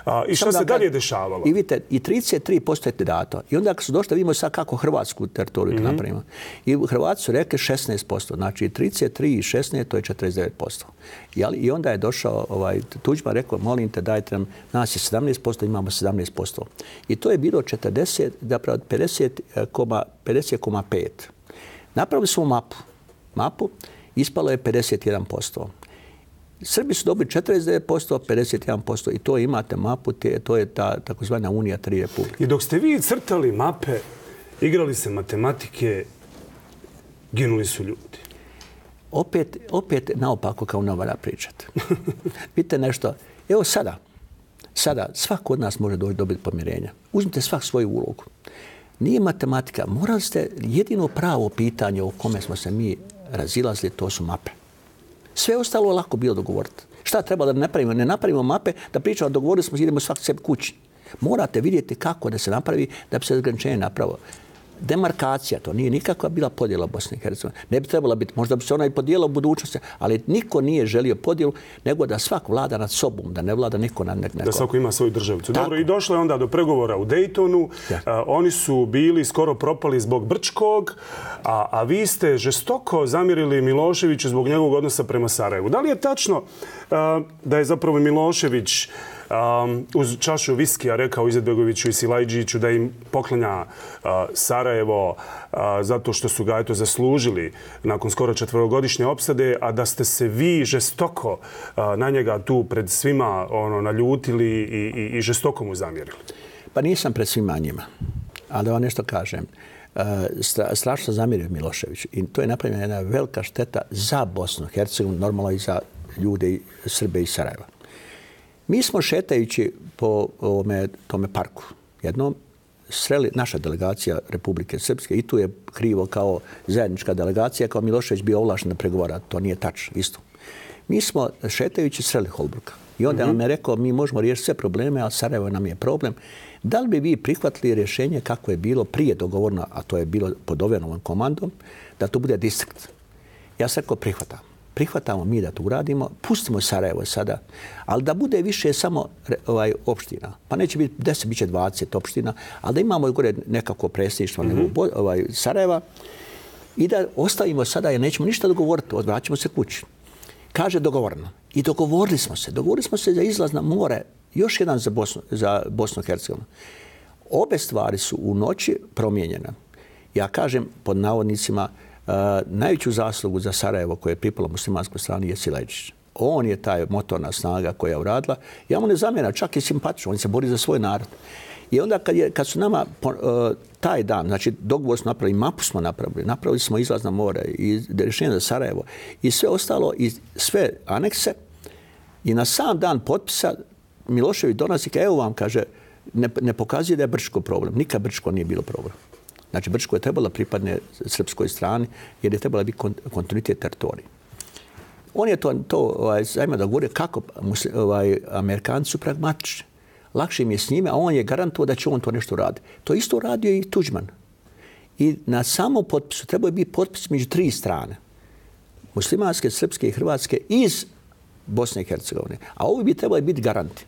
A, I šta se dalje dešavalo? I vidite, i 33% je dato. I onda kad su došli, vidimo sad kako Hrvatsku teritoriju mm -hmm. napravimo. I Hrvatski su rekli 16%. Znači 33 i 16, to je 49%. Jeli? I onda je došao ovaj, Tuđman, rekao, molim te, dajte nam, nas je 17%, imamo 17%. I to je bilo 40, zapravo 50,5. 50, Napravili smo mapu. Mapu ispalo je 51%. Srbi su dobili 49%, 51% i to imate mapu, te, to je ta takozvana Unija tri republike. I dok ste vi crtali mape, igrali se matematike, ginuli su ljudi. Opet, opet naopako kao novara pričati. Vidite nešto, evo sada, sada svako od nas može doći dobiti pomirenja. Uzmite svak svoju ulogu. Nije matematika, morali ste jedino pravo pitanje o kome smo se mi razilazili, to su mape. Sve ostalo lako bilo dogovoriti. Šta treba da ne pravimo? Ne napravimo mape, da pričamo, dogovorili smo, idemo svak sebi kući. Morate vidjeti kako da se napravi, da bi se zgraničenje napravilo demarkacija, to nije nikakva bila podjela Bosne i Hercegovine. Ne bi trebala biti, možda bi se ona i podijela u budućnosti, ali niko nije želio podijelu, nego da svak vlada nad sobom, da ne vlada niko nad nekom. Da svako ima svoju državicu. Dobro, i došlo je onda do pregovora u Dejtonu. Ja. A, oni su bili skoro propali zbog Brčkog, a, a vi ste žestoko zamirili Miloševiću zbog njegovog odnosa prema Sarajevu. Da li je tačno a, da je zapravo Milošević um, uz čašu viskija rekao Izetbegoviću i Silajđiću da im poklanja uh, Sarajevo uh, zato što su ga eto zaslužili nakon skoro četvrogodišnje opsade, a da ste se vi žestoko uh, na njega tu pred svima ono naljutili i, i, i žestoko mu zamjerili. Pa nisam pred svima njima, ali da vam nešto kažem. Uh, strašno zamjerio Milošević i to je napravljena jedna velika šteta za Bosnu, Hercegovinu, normalno i za ljude Srbe i Sarajeva. Mi smo šetajući po ovome, tome parku jednom sreli naša delegacija Republike Srpske i tu je krivo kao zajednička delegacija, kao Milošević bio ovlašen da pregovara. To nije tačno, isto. Mi smo šetajući sreli Holbruka. I onda mm -hmm. nam je rekao, mi možemo riješiti sve probleme, a Sarajevo nam je problem. Da li bi vi prihvatili rješenje kako je bilo prije dogovorno, a to je bilo pod ovenovom komandom, da to bude distrikt? Ja sam rekao, prihvatam prihvatamo mi da to uradimo, pustimo Sarajevo sada, ali da bude više samo ovaj opština. Pa neće biti 10, bit će 20 opština, ali da imamo gore nekako predsjedništvo mm -hmm. ovaj, Sarajeva i da ostavimo sada, jer nećemo ništa dogovoriti, odvraćamo se kući. Kaže dogovorno. I dogovorili smo se. Dogovorili smo se za izlaz na more, još jedan za Bosnu, za Bosnu Hercegovinu. Obe stvari su u noći promijenjene. Ja kažem pod navodnicima, Uh, najveću zaslugu za Sarajevo koje je pripalo muslimanskoj strani je Sileđić. On je taj motorna snaga koja je uradila. Ja mu ne zamjeram, čak i simpatično. On se bori za svoj narod. I onda kad, je, kad su nama uh, taj dan, znači dogovor smo napravili, mapu smo napravili, napravili smo izlaz na more i rješenje za Sarajevo i sve ostalo, i sve anekse. I na sam dan potpisa Milošević donosi, evo vam, kaže, ne, ne pokazuje da je Brčko problem. Nikad Brčko nije bilo problem. Znači, Brčko je trebala pripadne srpskoj strani jer je trebala biti kontinuitet teritorije. On je to, to ovaj, zajma da govori kako ovaj, Amerikanci su pragmatični. Lakše mi je s njime, a on je garantuo da će on to nešto raditi. To isto radio i Tuđman. I na samom potpisu trebao je biti potpis među tri strane. Muslimanske, srpske i hrvatske iz Bosne i Hercegovine. A ovi bi trebali biti garanti.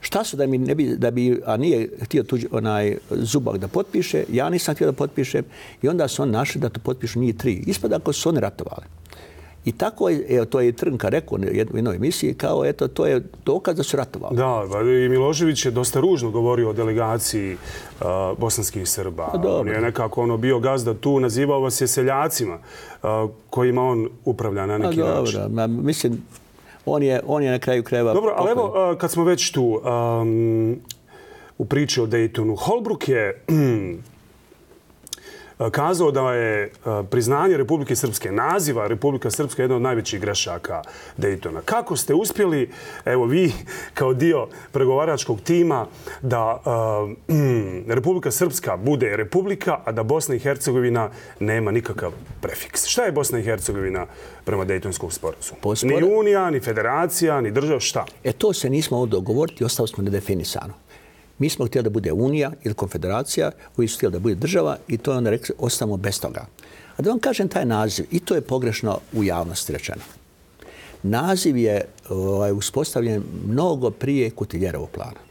Šta su da mi ne bi, da bi a nije htio tuđ, onaj Zubak da potpiše, ja nisam htio da potpišem i onda su on našli da to potpišu nije tri. Ispada ako su oni ratovali. I tako je, evo, to je Trnka rekao u jednoj emisiji, kao eto, to je dokaz da su ratovali. Da, i Milošević je dosta ružno govorio o delegaciji uh, bosanskih Srba. Pa on je nekako ono bio gazda tu, nazivao vas je seljacima uh, kojima on upravlja na neki pa, način. Dobro, mislim, on je, on je na kraju kreva... Dobro, ali evo, uh, kad smo već tu um, u priči o Daytonu, Holbrook je kazao da je priznanje Republike Srpske, naziva Republika Srpska jedna od najvećih grešaka Daytona. Kako ste uspjeli, evo vi kao dio pregovaračkog tima, da Republika Srpska bude Republika, a da Bosna i Hercegovina nema nikakav prefiks? Šta je Bosna i Hercegovina prema Daytonskom sporazumu? Ni Unija, ni Federacija, ni država, šta? E to se nismo ovdje govoriti, ostalo smo nedefinisano. Mi smo htjeli da bude Unija ili Konfederacija, koji su htjeli da bude država i to je onda rekli, ostamo bez toga. A da vam kažem taj naziv, i to je pogrešno u javnosti rečeno. Naziv je ovaj, uspostavljen mnogo prije Kutiljerovog plana.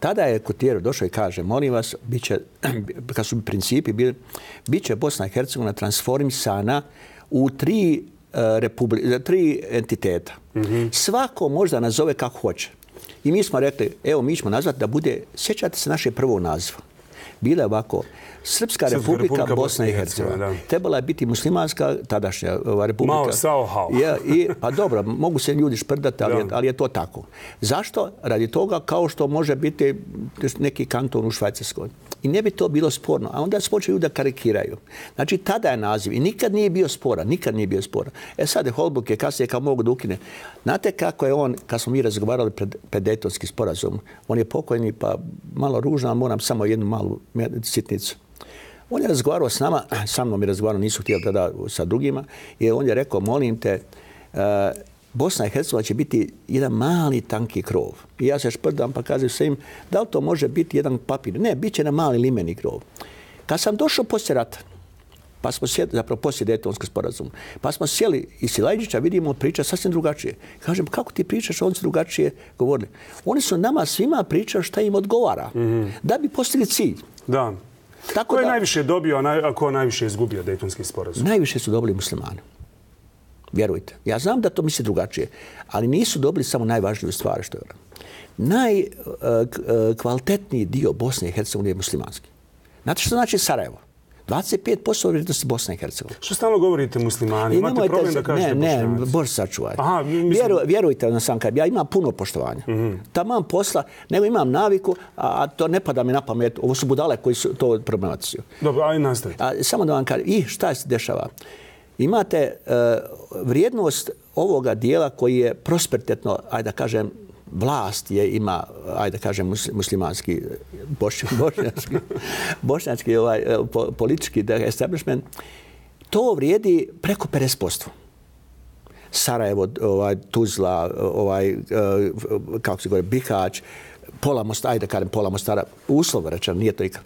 Tada je Kutiljerov došao i kaže, molim vas, bit će, kad su principi bili, bit će Bosna i Hercegovina transformisana u tri, uh, republi, tri entiteta. Mm -hmm. Svako možda nazove kako hoće. I mi smo rekli, evo, mi ćemo nazvati da bude, sjećate se naše prvo naziva. Bila je ovako, Srpska, Srpska republika, republika Bosna i Hercegovina. Trebala je biti muslimanska tadašnja ova republika. Mao Sao Hao. Ja, i, pa dobro, mogu se ljudi šprdati, ali, ali je to tako. Zašto? Radi toga kao što može biti neki kanton u Švajcarskoj. I ne bi to bilo sporno. A onda se počeli da karikiraju. Znači, tada je naziv. I nikad nije bio spora. Nikad nije bio spora. E sad je Holbrook je kasnije kao mogu da ukine. Znate kako je on, kad smo mi razgovarali pred, pred Daytonski sporazum, on je pokojni pa malo ružno, ali moram samo jednu malu sitnicu. On je razgovarao s nama, sa mnom je razgovarao, nisu htjeli tada sa drugima, i on je rekao, molim te, uh, Bosna i Hercegovina će biti jedan mali tanki krov. I ja se šprdam pa kažem sve im, da li to može biti jedan papir? Ne, bit će na mali limeni krov. Kad sam došao poslije rata, pa smo sjeli, zapravo poslije detonske sporazum, pa smo sjeli i Silajđića vidimo priča sasvim drugačije. Kažem, kako ti pričaš, oni su drugačije govorili. Oni su nama svima pričali šta im odgovara, mm -hmm. da bi postigli cilj. Da. Tako ko je da, najviše dobio, a ko je najviše izgubio detonski sporazum? Najviše su dobili muslimani. Vjerujte. Ja znam da to misli drugačije, ali nisu dobili samo najvažnije stvari što je ono. Najkvalitetniji dio Bosne i Hercegovine je muslimanski. Znate što znači Sarajevo? 25% vrijednosti Bosne i Hercegovine. Što stalno govorite muslimani? Imate problem da kažete Ne, ne, Bože sačuvaj. Aha, mislim... Vjeru, vjerujte na sam kaj, ja imam puno poštovanja. Mm -hmm. Tamam posla, nego imam naviku, a, a to ne pada mi na pamet. Ovo su budale koji su to problematizio. Dobro, aj nastavite. A, samo da vam kažem, i šta se dešava? Imate uh, vrijednost ovoga dijela koji je prosperitetno, ajde da kažem, vlast je ima, ajde da kažem, muslimanski, boš, bošnjački, bošnjački ovaj, e, politički establishment, to vrijedi preko 50%. Sarajevo, ovaj, Tuzla, ovaj, e, kako se govori, Bihać, pola Mostara, ajde da kažem, pola Mostara, uslovo rečeno, nije to ikad.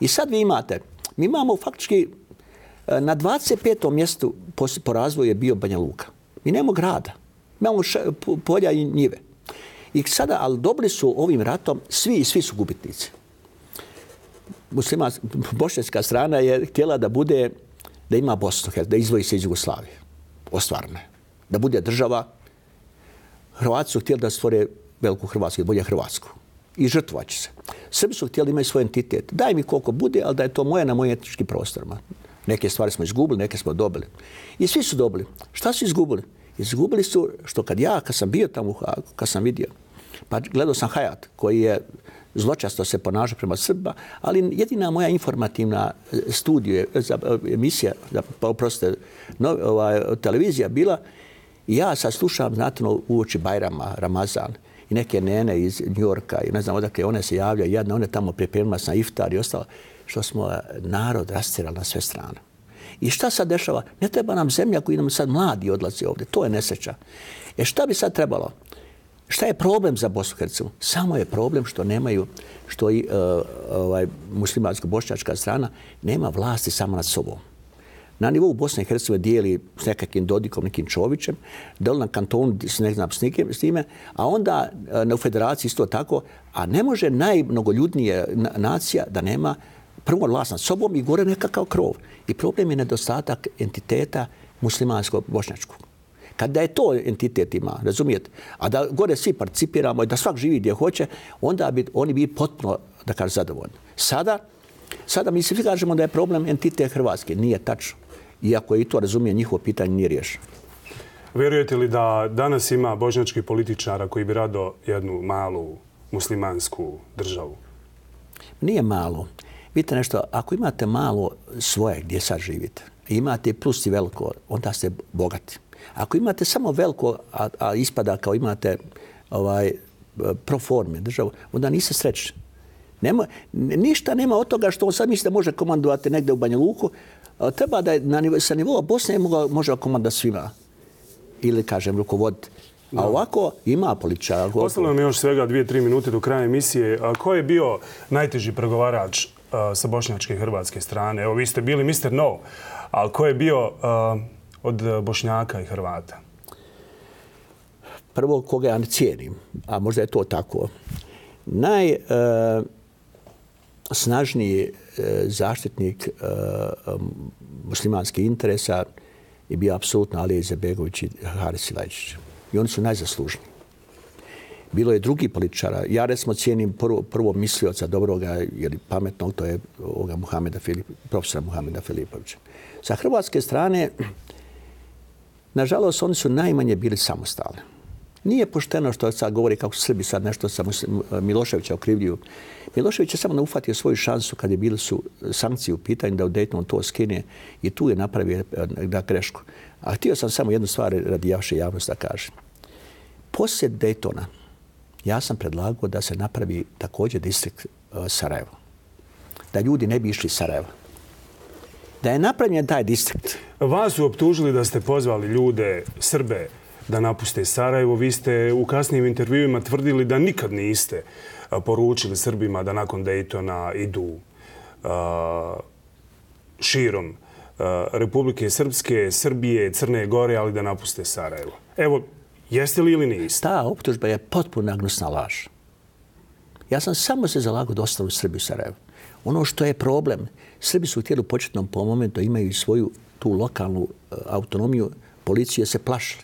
I sad vi imate, mi imamo faktički Eh, na 25. mjestu po, po razvoju je bio Banja Luka. Mi nemamo grada. Imamo ono ša, polja i njive. I sada, ali dobri su ovim ratom, svi i svi su gubitnici. Muslima, bošnjska strana je htjela da bude, da ima Bosnu, da izvoji se iz Jugoslavije. Ostvarne. Da bude država. Hrvati su htjeli da stvore veliku Hrvatsku, bolje Hrvatsku. I žrtvovaće se. Srbi su htjeli imati svoj entitet. Daj mi koliko bude, ali da je to moje na mojim etničkim prostorima. Neke stvari smo izgubili, neke smo dobili. I svi su dobili. Šta su izgubili? Izgubili su što kad ja, kad sam bio tamo u Hagu, kad sam vidio, pa gledao sam Hayat, koji je zločasto se ponaša prema Srba, ali jedina moja informativna e, studija, e, e, emisija, pa oprostite, no, ovaj, televizija bila, ja sad slušam, znate, ono, u uoči Bajrama, Ramazan, i neke nene iz Njorka, i ne znam odakle, one se javljaju, jedna, one tamo pripremila sam iftar i ostalo što smo e, narod rastirali na sve strane. I šta sad dešava? Ne treba nam zemlja koji nam sad mladi odlazi ovdje. To je nesreća. E šta bi sad trebalo? Šta je problem za Bosnu i Hercegovinu? Samo je problem što nemaju, što i uh, ovaj, muslimansko-bošnjačka strana nema vlasti samo nad sobom. Na nivou Bosne i Hercegovine dijeli s nekakvim Dodikom, nekim Čovićem, deli na kantonu s ne znam s time, a onda uh, u federaciji isto tako, a ne može najmnogoljudnije nacija da nema prvo vlast nad sobom i gore nekakav krov. I problem je nedostatak entiteta muslimansko-bošnjačkog. Kada je to entitet ima, razumijete, a da gore svi participiramo i da svak živi gdje hoće, onda bi oni bi potpuno, da kaže, zadovoljni. Sada, sada mi svi kažemo da je problem entitet Hrvatske. Nije tačno. Iako je i to razumije, njihovo pitanje nije riješeno. Vjerujete li da danas ima božnjačkih političara koji bi rado jednu malu muslimansku državu? Nije malo. Vidite nešto, ako imate malo svoje gdje sad živite, imate plus i veliko, onda ste bogati. Ako imate samo veliko, a, a ispada kao imate ovaj proforme državu, onda niste srećni. Nema, ništa nema od toga što on sad misli da može komandovati negde u Banja Luku. Treba da je na nivo, sa nivoa Bosne može, može komandovati svima. Ili, kažem, rukovoditi. A ovako ima političara. Ostalo nam još svega dvije, tri minute do kraja emisije. A ko je bio najteži pregovarač sa bošnjačke i hrvatske strane? Evo, vi ste bili Mr. No, ali ko je bio od bošnjaka i hrvata? Prvo, koga ja ne cijenim, a možda je to tako, najsnažniji e, e, zaštitnik e, muslimanskih interesa je bio apsolutno Alija Izebegović i Haris Ilajčić. I oni su najzaslužniji. Bilo je drugi političara. Ja recimo cijenim prvo, prvo mislioca dobroga ili pametnog, to je ovoga Muhameda Filip, profesora Muhameda Filipovića. Sa hrvatske strane, nažalost, oni su najmanje bili samostalni. Nije pošteno što sad govori kako Srbi sad nešto sa Miloševića okrivljuju. Milošević je samo naufatio svoju šansu kad je bili su sankcije u pitanju da u Daytonu to skine i tu je napravio da grešku. A htio sam samo jednu stvar radi javše javnosti da kažem. Poslije Daytona ja sam predlagao da se napravi također distrikt e, Sarajevo. Da ljudi ne bi išli Sarajevo. Da je napravljen taj distrikt. Vas su optužili da ste pozvali ljude, Srbe, da napuste Sarajevo. Vi ste u kasnijim intervjuima tvrdili da nikad niste e, poručili Srbima da nakon Daytona idu uh, širom uh, Republike Srpske, Srbije, Crne Gore, ali da napuste Sarajevo. Evo, Jeste li ili niste? Ta optužba je potpuno gnusna laž. Ja sam samo se zalagao da ostalo Srbi u Sarajevu. Ono što je problem, Srbi su htjeli u početnom po momentu imaju svoju tu lokalnu e, autonomiju, policije se plašili.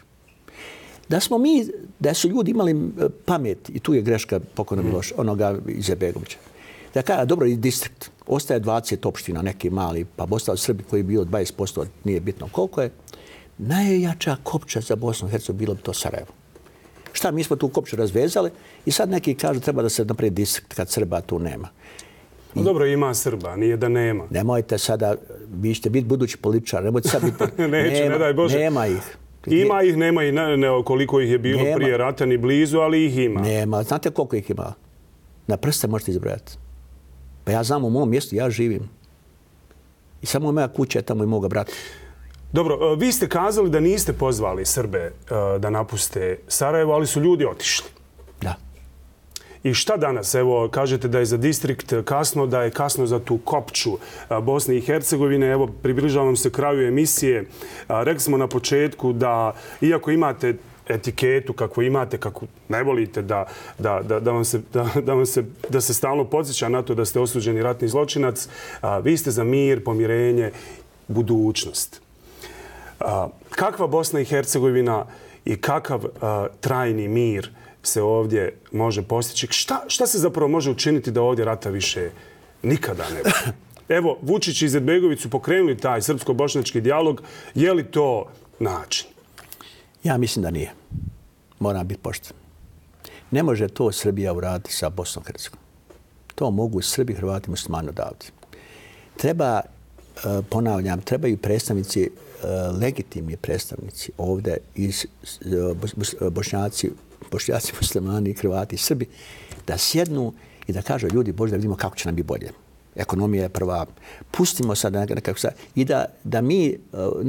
Da smo mi, da su ljudi imali e, pamet, i tu je greška pokojno Miloš, mm. onoga iz Ebegovića, da kada, dobro, i distrikt, ostaje 20 opština, neki mali, pa ostali Srbi koji je bio 20%, nije bitno koliko je, najjača kopča za Bosnu i Hercegovinu bilo bi to Sarajevo. Šta, mi smo tu kopču razvezali i sad neki kažu treba da se napravi distrikt kad Srba tu nema. I... No dobro, ima Srba, nije da nema. Nemojte sada, vi ćete biti budući političar, nemojte sad biti... Neće, nema, ne daj Bože. Nema ih. Ima ih, nema ih, ne, ne, koliko ih je bilo nema. prije rata ni blizu, ali ih ima. Nema, znate koliko ih ima? Na prste možete izbrojati. Pa ja znam u mom mjestu, ja živim. I samo moja kuća je tamo i moga brata. Dobro, e, vi ste kazali da niste pozvali Srbe e, da napuste Sarajevo, ali su ljudi otišli. Da. I šta danas? Evo, kažete da je za distrikt kasno, da je kasno za tu kopču e, Bosne i Hercegovine. Evo, približavam se kraju emisije. Rekli smo na početku da, iako imate etiketu kako imate, kako ne volite da, da, da, da, vam se, da, da, vam se, da se stalno podsjeća na to da ste osuđeni ratni zločinac, vi ste za mir, pomirenje, budućnost kakva Bosna i Hercegovina i kakav trajni mir se ovdje može postići? Šta, šta se zapravo može učiniti da ovdje rata više nikada ne bude? Evo, Vučić i Zedbegović su pokrenuli taj srpsko-bošnački dijalog. Je li to način? Ja mislim da nije. Moram biti pošten. Ne može to Srbija uraditi sa Bosnom i Hercegovinom. To mogu Srbi, Hrvati, muslimani odavati. Treba, Eh, ponavljam, trebaju predstavnici eh, legitimni predstavnici ovdje iz eh, bošnjaci, bošnjaci, muslimani, hrvati, srbi, da sjednu i da kažu ljudi, Bože, da vidimo kako će nam biti bolje. ekonomija je prva. Pustimo sad nekako sad. I da, da mi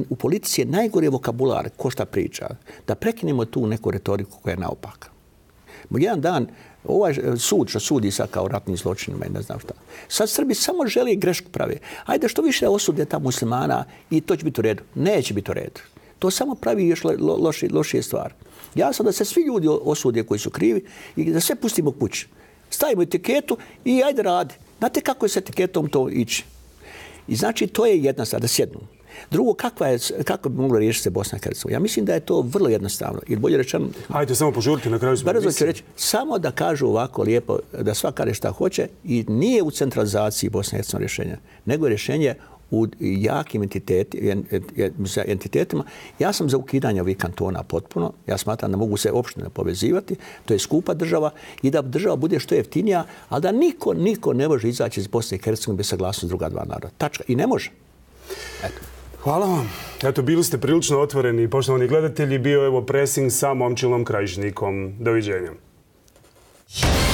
u politici je najgore vokabular ko šta priča. Da prekinemo tu neku retoriku koja je naopaka. Jedan dan, ovaj sud što sudi sad kao ratni zločinima i ne znam šta. Sad Srbi samo žele grešku prave. Ajde što više osude ta muslimana i to će biti u redu. Neće biti u redu. To samo pravi još loši, lošije stvar. Ja sam da se svi ljudi osude koji su krivi i da sve pustimo kući. Stavimo etiketu i ajde radi. Znate kako je s etiketom to ići? I znači to je jedna stvar, da sjednu. Drugo, kakva je, kako bi moglo riješiti se Bosna i Hercegovina? Ja mislim da je to vrlo jednostavno. Ili bolje rečeno... Hajde, samo požuriti na kraju. Brzo ću reći, samo da kažu ovako lijepo, da sva kare šta hoće i nije u centralizaciji Bosne i Hercegovina rješenja, nego je rješenje u jakim entitetima. Ja sam za ukidanje ovih kantona potpuno. Ja smatram da mogu se opštine povezivati. To je skupa država i da država bude što jeftinija, ali da niko, niko ne može izaći iz Bosne i Hercegovine bez saglasnosti druga dva naroda. Tačka. I ne može. Eto. Hvala vam. Eto, bili ste prilično otvoreni. Poštovani gledatelji, bio je ovo pressing sa Momčilom Krajišnikom. Doviđenja. Yeah.